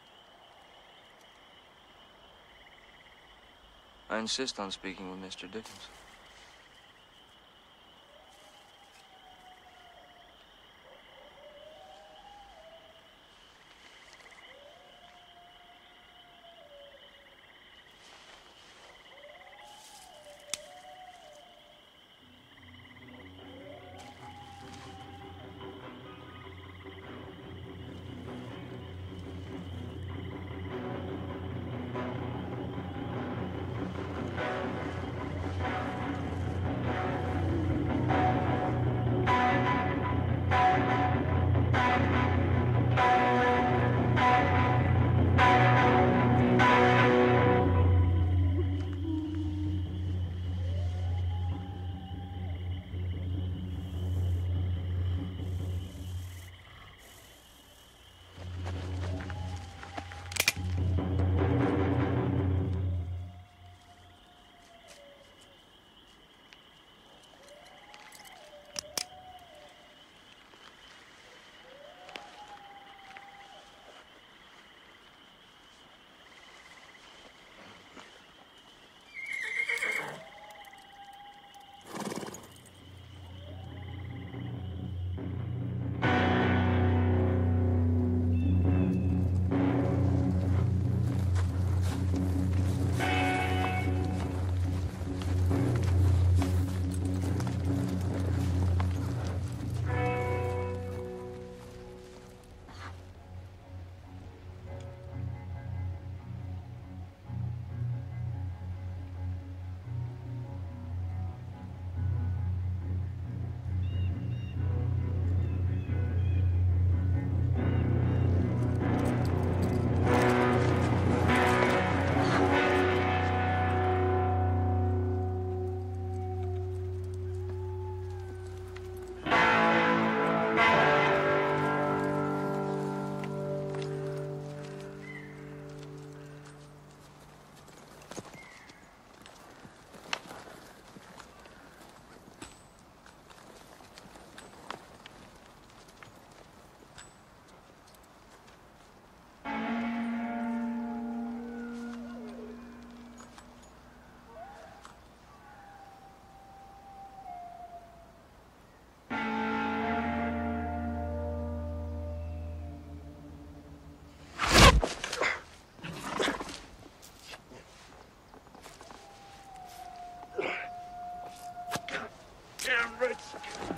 I insist on speaking with Mr. Dickinson. I'm rich.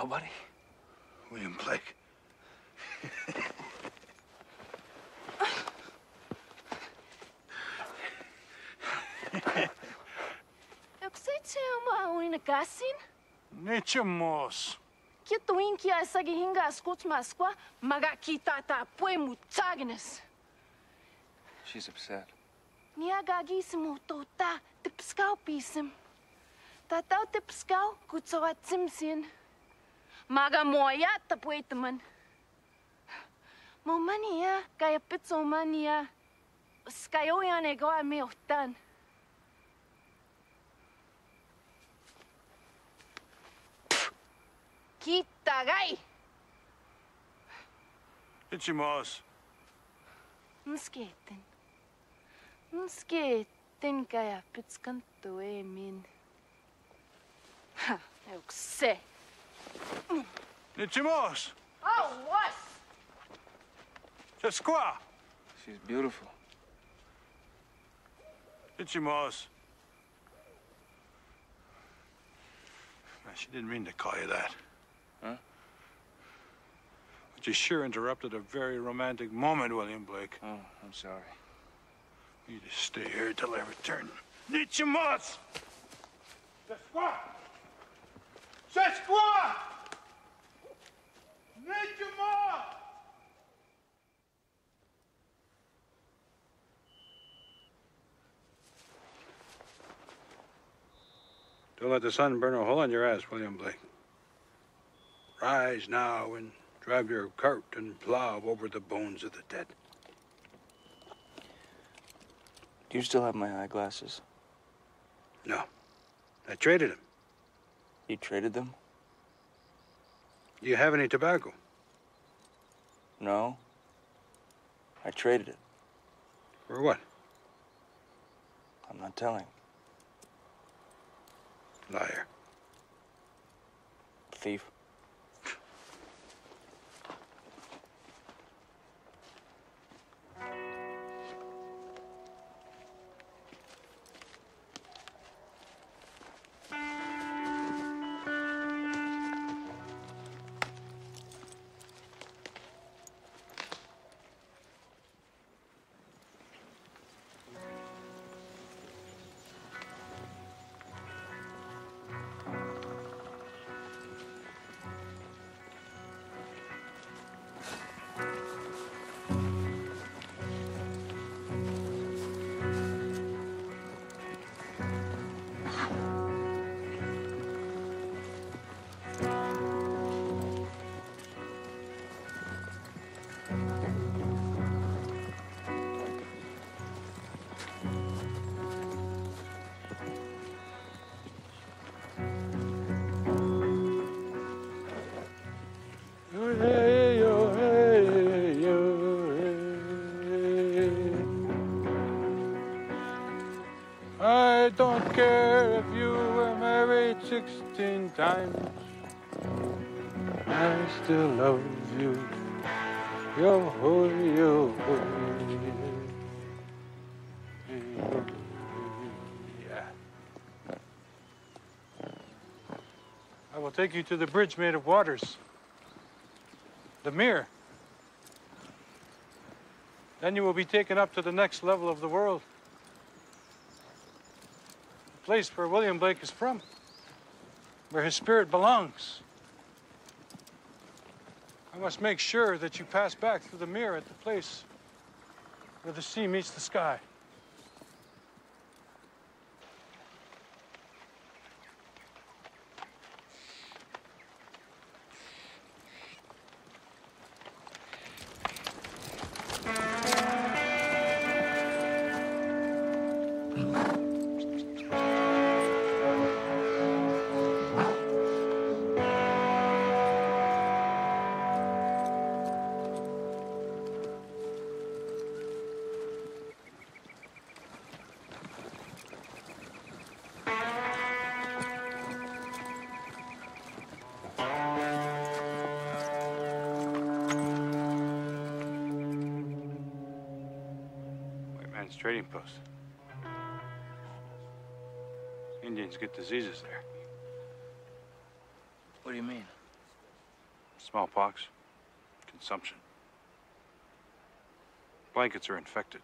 Nobody? William Blake. Ekusetsema uina kasin? Nechemos. Kito inki a sagi hinga askuts maskwa maga kita ta pue mutagnes. She's upset. Niaga gisimu tota tipskau pisim. Tatau tipskau kutsawa Magamoyat tapuitaman. Momania, kaya pitsomania. Skayoyan ego ami ohtan. Kitagay! Itchi maas. Nskeetin. Nskeetin kaya pitskan tuemin. Ha, euks se. Sei. Ichimos. Oh, what? C'est quoi? She's beautiful. Ichimos. Man, she didn't mean to call you that. Huh? But you sure interrupted a very romantic moment, William Blake. Oh, I'm sorry. You just stay here till I return. Nichimos! Sesqua! Sesqua! Nichimos! Don't let the sun burn a hole in your ass, William Blake. Rise now and drive your cart and plow over the bones of the dead. Do you still have my eyeglasses? No. I traded them. You traded them? Do you have any tobacco? No. I traded it. For what? I'm not telling. Liar. Thief. Care if you were married 16 times. I still love you. Yo ho yo. Yeah. I will take you to the bridge made of waters. The mirror. Then you will be taken up to the next level of the world. Place where William Blake is from. Where his spirit belongs. I must make sure that you pass back through the mirror at the place where the sea meets the sky. Man's. Indians get diseases there. What do you mean? Smallpox, consumption. Blankets are infected.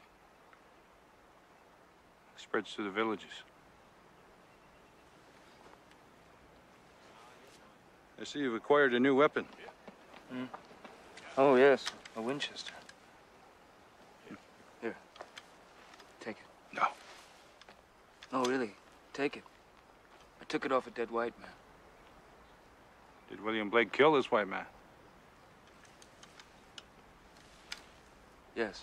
Spreads through the villages. I see you've acquired a new weapon. Hmm? Oh, yes. A Winchester. Here. Take it. No. No, really. Take it. I took it off a dead white man. Did William Blake kill this white man? Yes.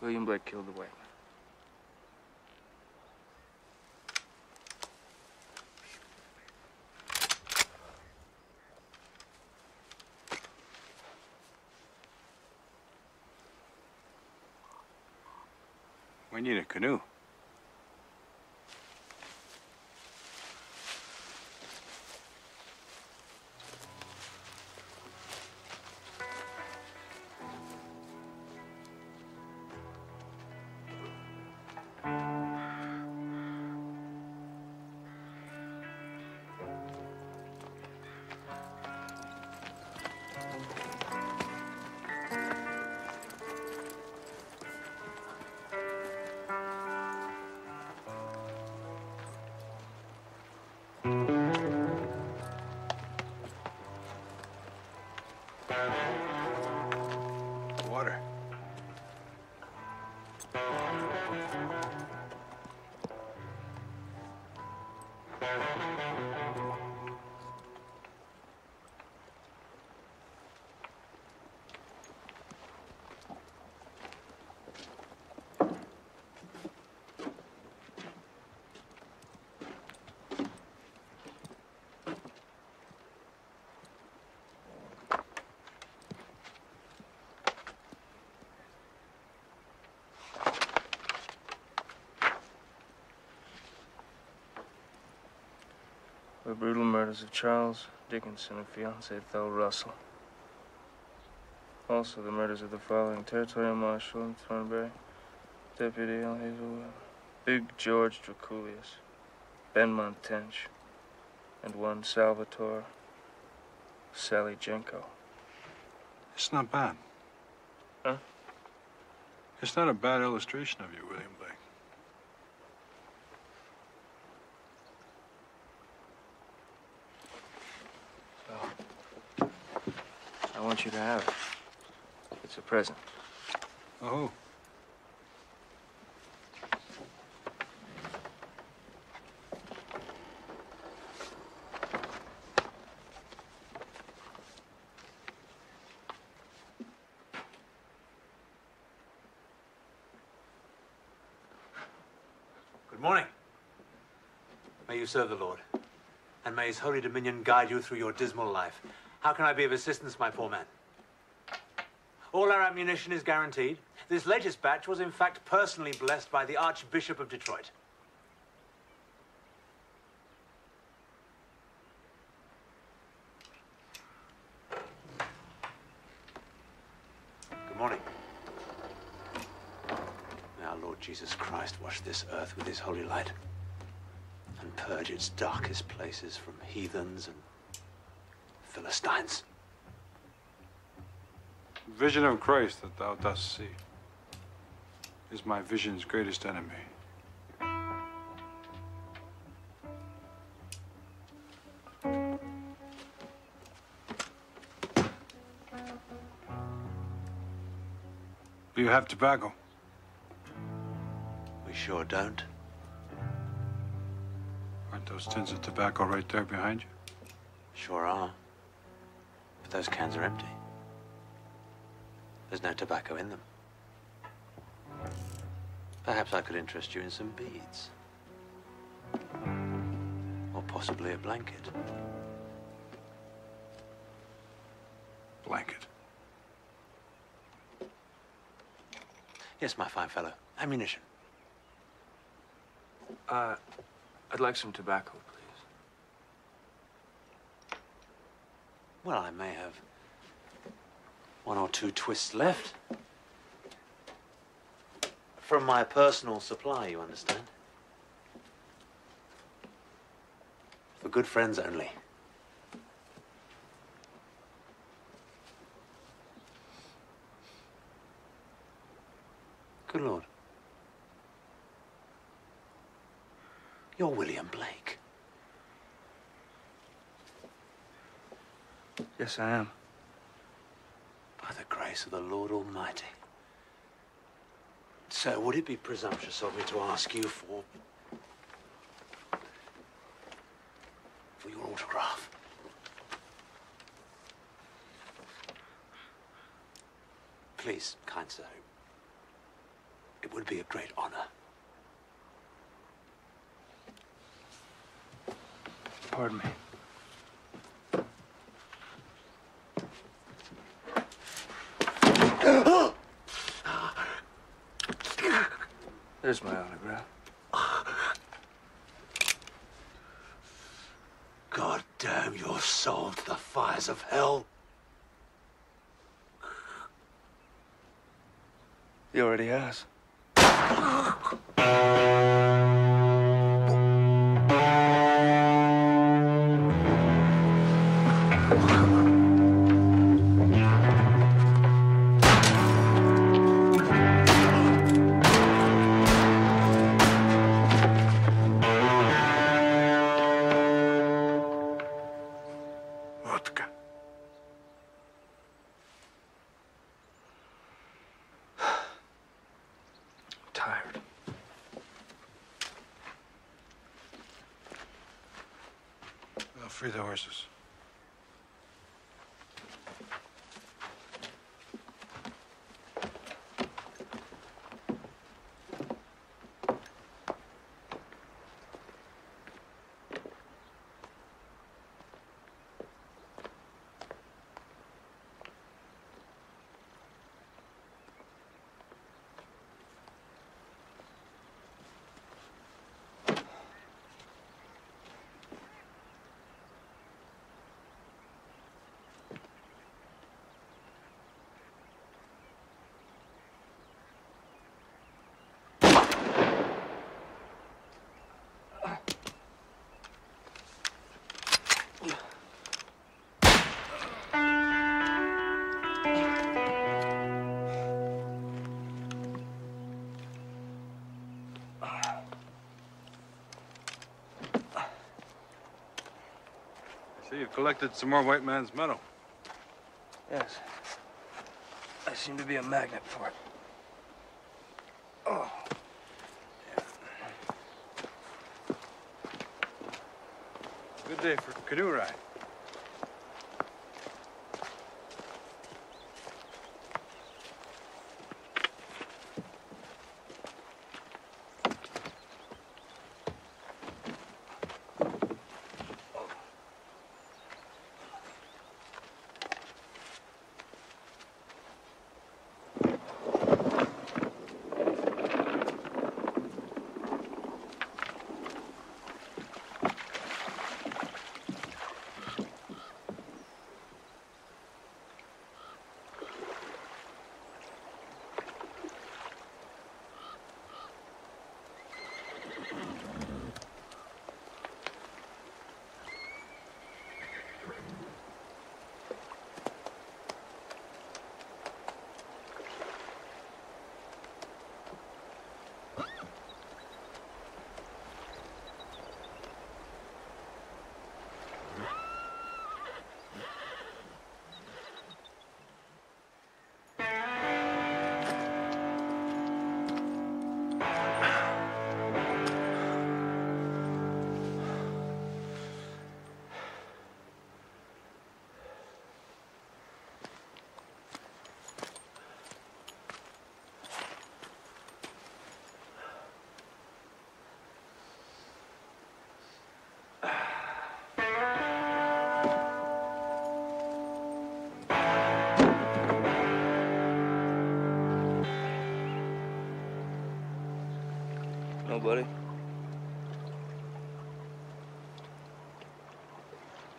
William Blake killed the white man. We need a canoe. The brutal murders of Charles Dickinson and fiancee Thel Russell. Also the murders of the following Territorial Marshal in Thornbury, Deputy L. Hazelwood, Big George Drakoulious, Benmont Tench, and one Salvatore Sally Jenko. It's not bad. Huh? It's not a bad illustration of you, William Blake. I want you to have it. It's a present. Oh. Good morning. May you serve the Lord, and may his holy dominion guide you through your dismal life. How can I be of assistance, my poor man? All our ammunition is guaranteed. This latest batch was, in fact, personally blessed by the Archbishop of Detroit. Good morning. May our Lord Jesus Christ wash this earth with his holy light and purge its darkest places from heathens and Philistines. Vision of Christ that thou dost see is my vision's greatest enemy. Do you have tobacco? We sure don't. Aren't those tins of tobacco right there behind you? Sure are. But those cans are empty. There's no tobacco in them. Perhaps I could interest you in some beads. Or possibly a blanket. Blanket. Yes, my fine fellow. Ammunition. Uh, I'd like some tobacco, please. Well, I may have one or two twists left. From my personal supply, you understand? For good friends only. Good Lord. You're William Blake. Yes, I am. By the grace of the Lord Almighty. Sir, would it be presumptuous of me to ask you for... for your autograph? Please, kind sir. It would be a great honor. Pardon me. God damn your soul to the fires of hell. He already has. водка. Tired. I'll free the horses. See, you've collected some more white man's metal. Yes. I seem to be a magnet for it. Oh. Good day for canoe ride.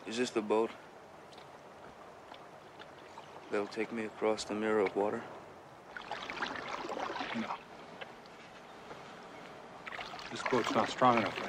Is this the boat? That'll take me across the mirror of water? No. This boat's not strong enough,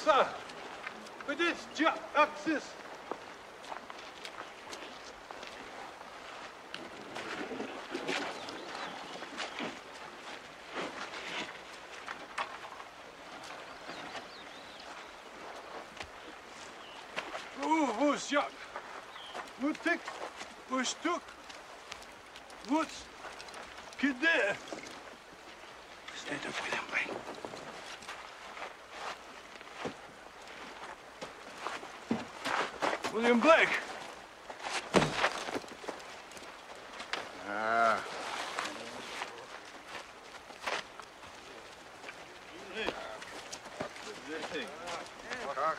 Aksa. Ödüş aksız. Vuz yap. Vuttık. Uçtuk. Vuz. Gidip. William Blake. Ah. Mark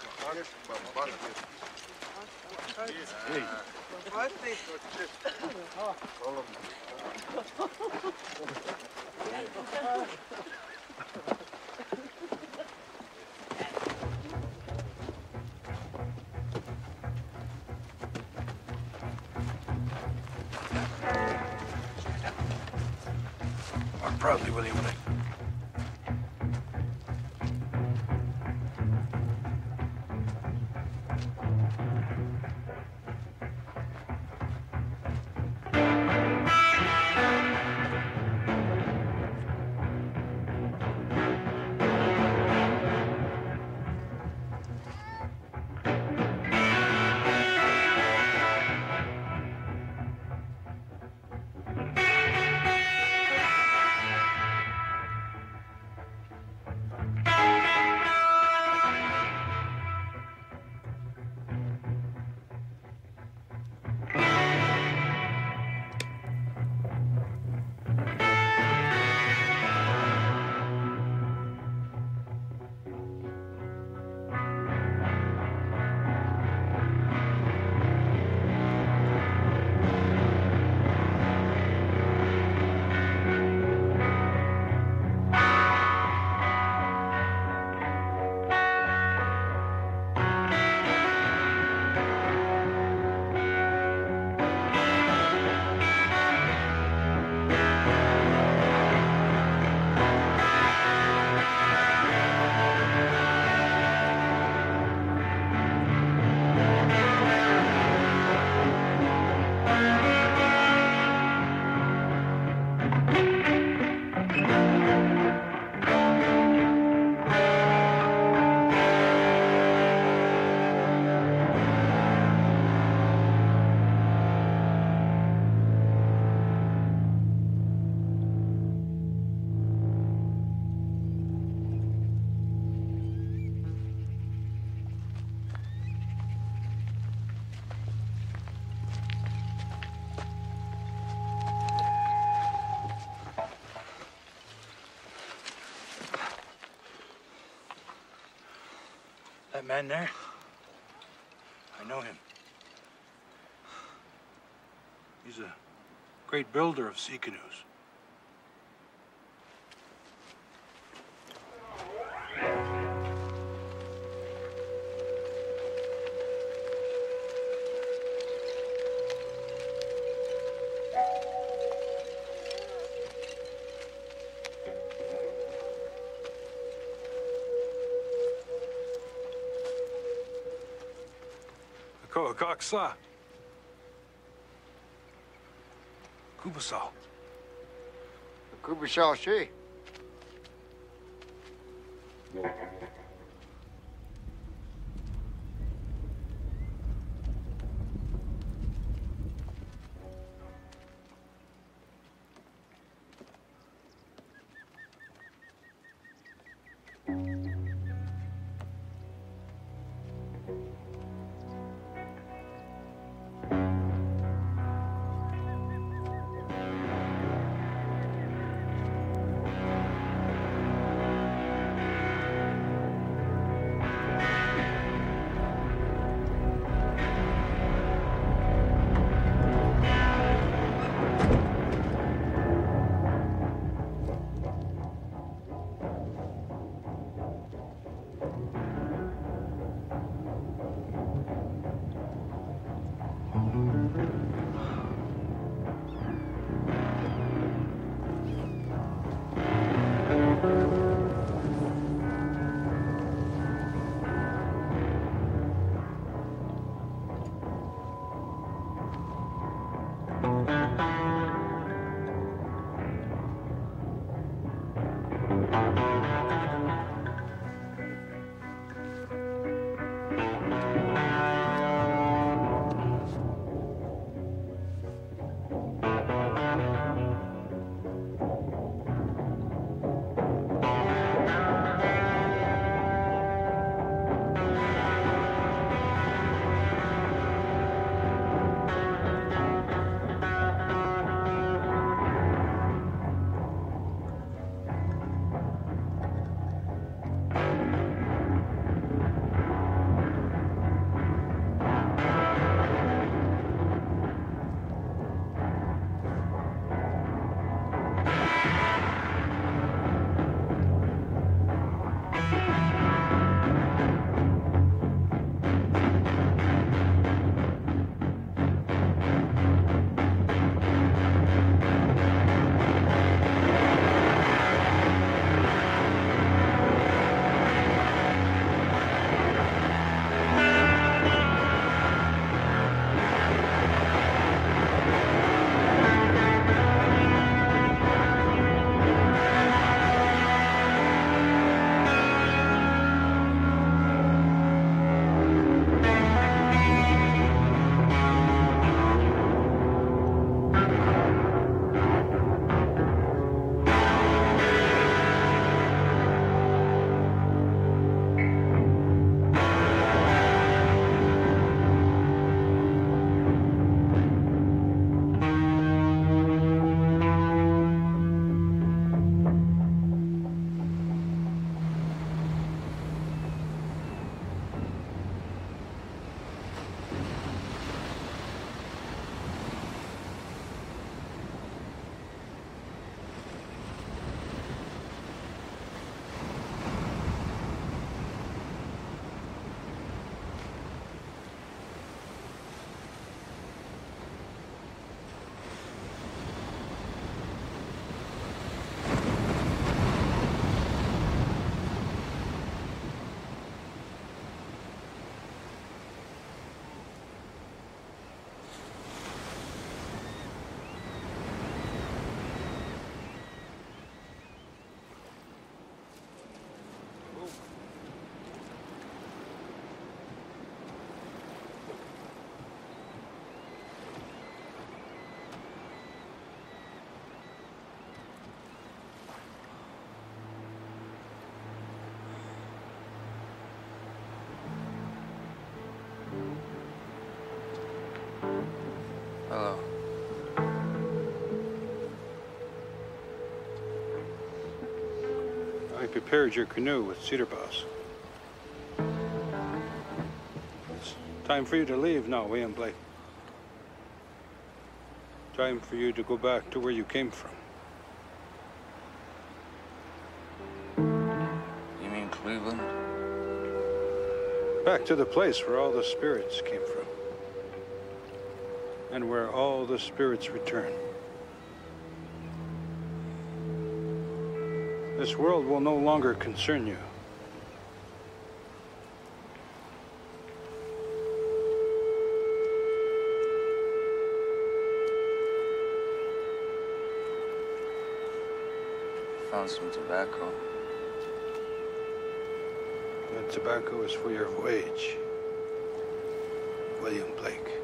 That man there, I know him. He's a great builder of sea canoes. Ko Kaksa. Kubasal. Kubasal she. I prepared your canoe with cedar boughs. It's time for you to leave now, William Blake. Time for you to go back to where you came from. You mean Cleveland? Back to the place where all the spirits came from. And where all the spirits return. This world will no longer concern you. Found some tobacco. That tobacco is for your wage, William Blake.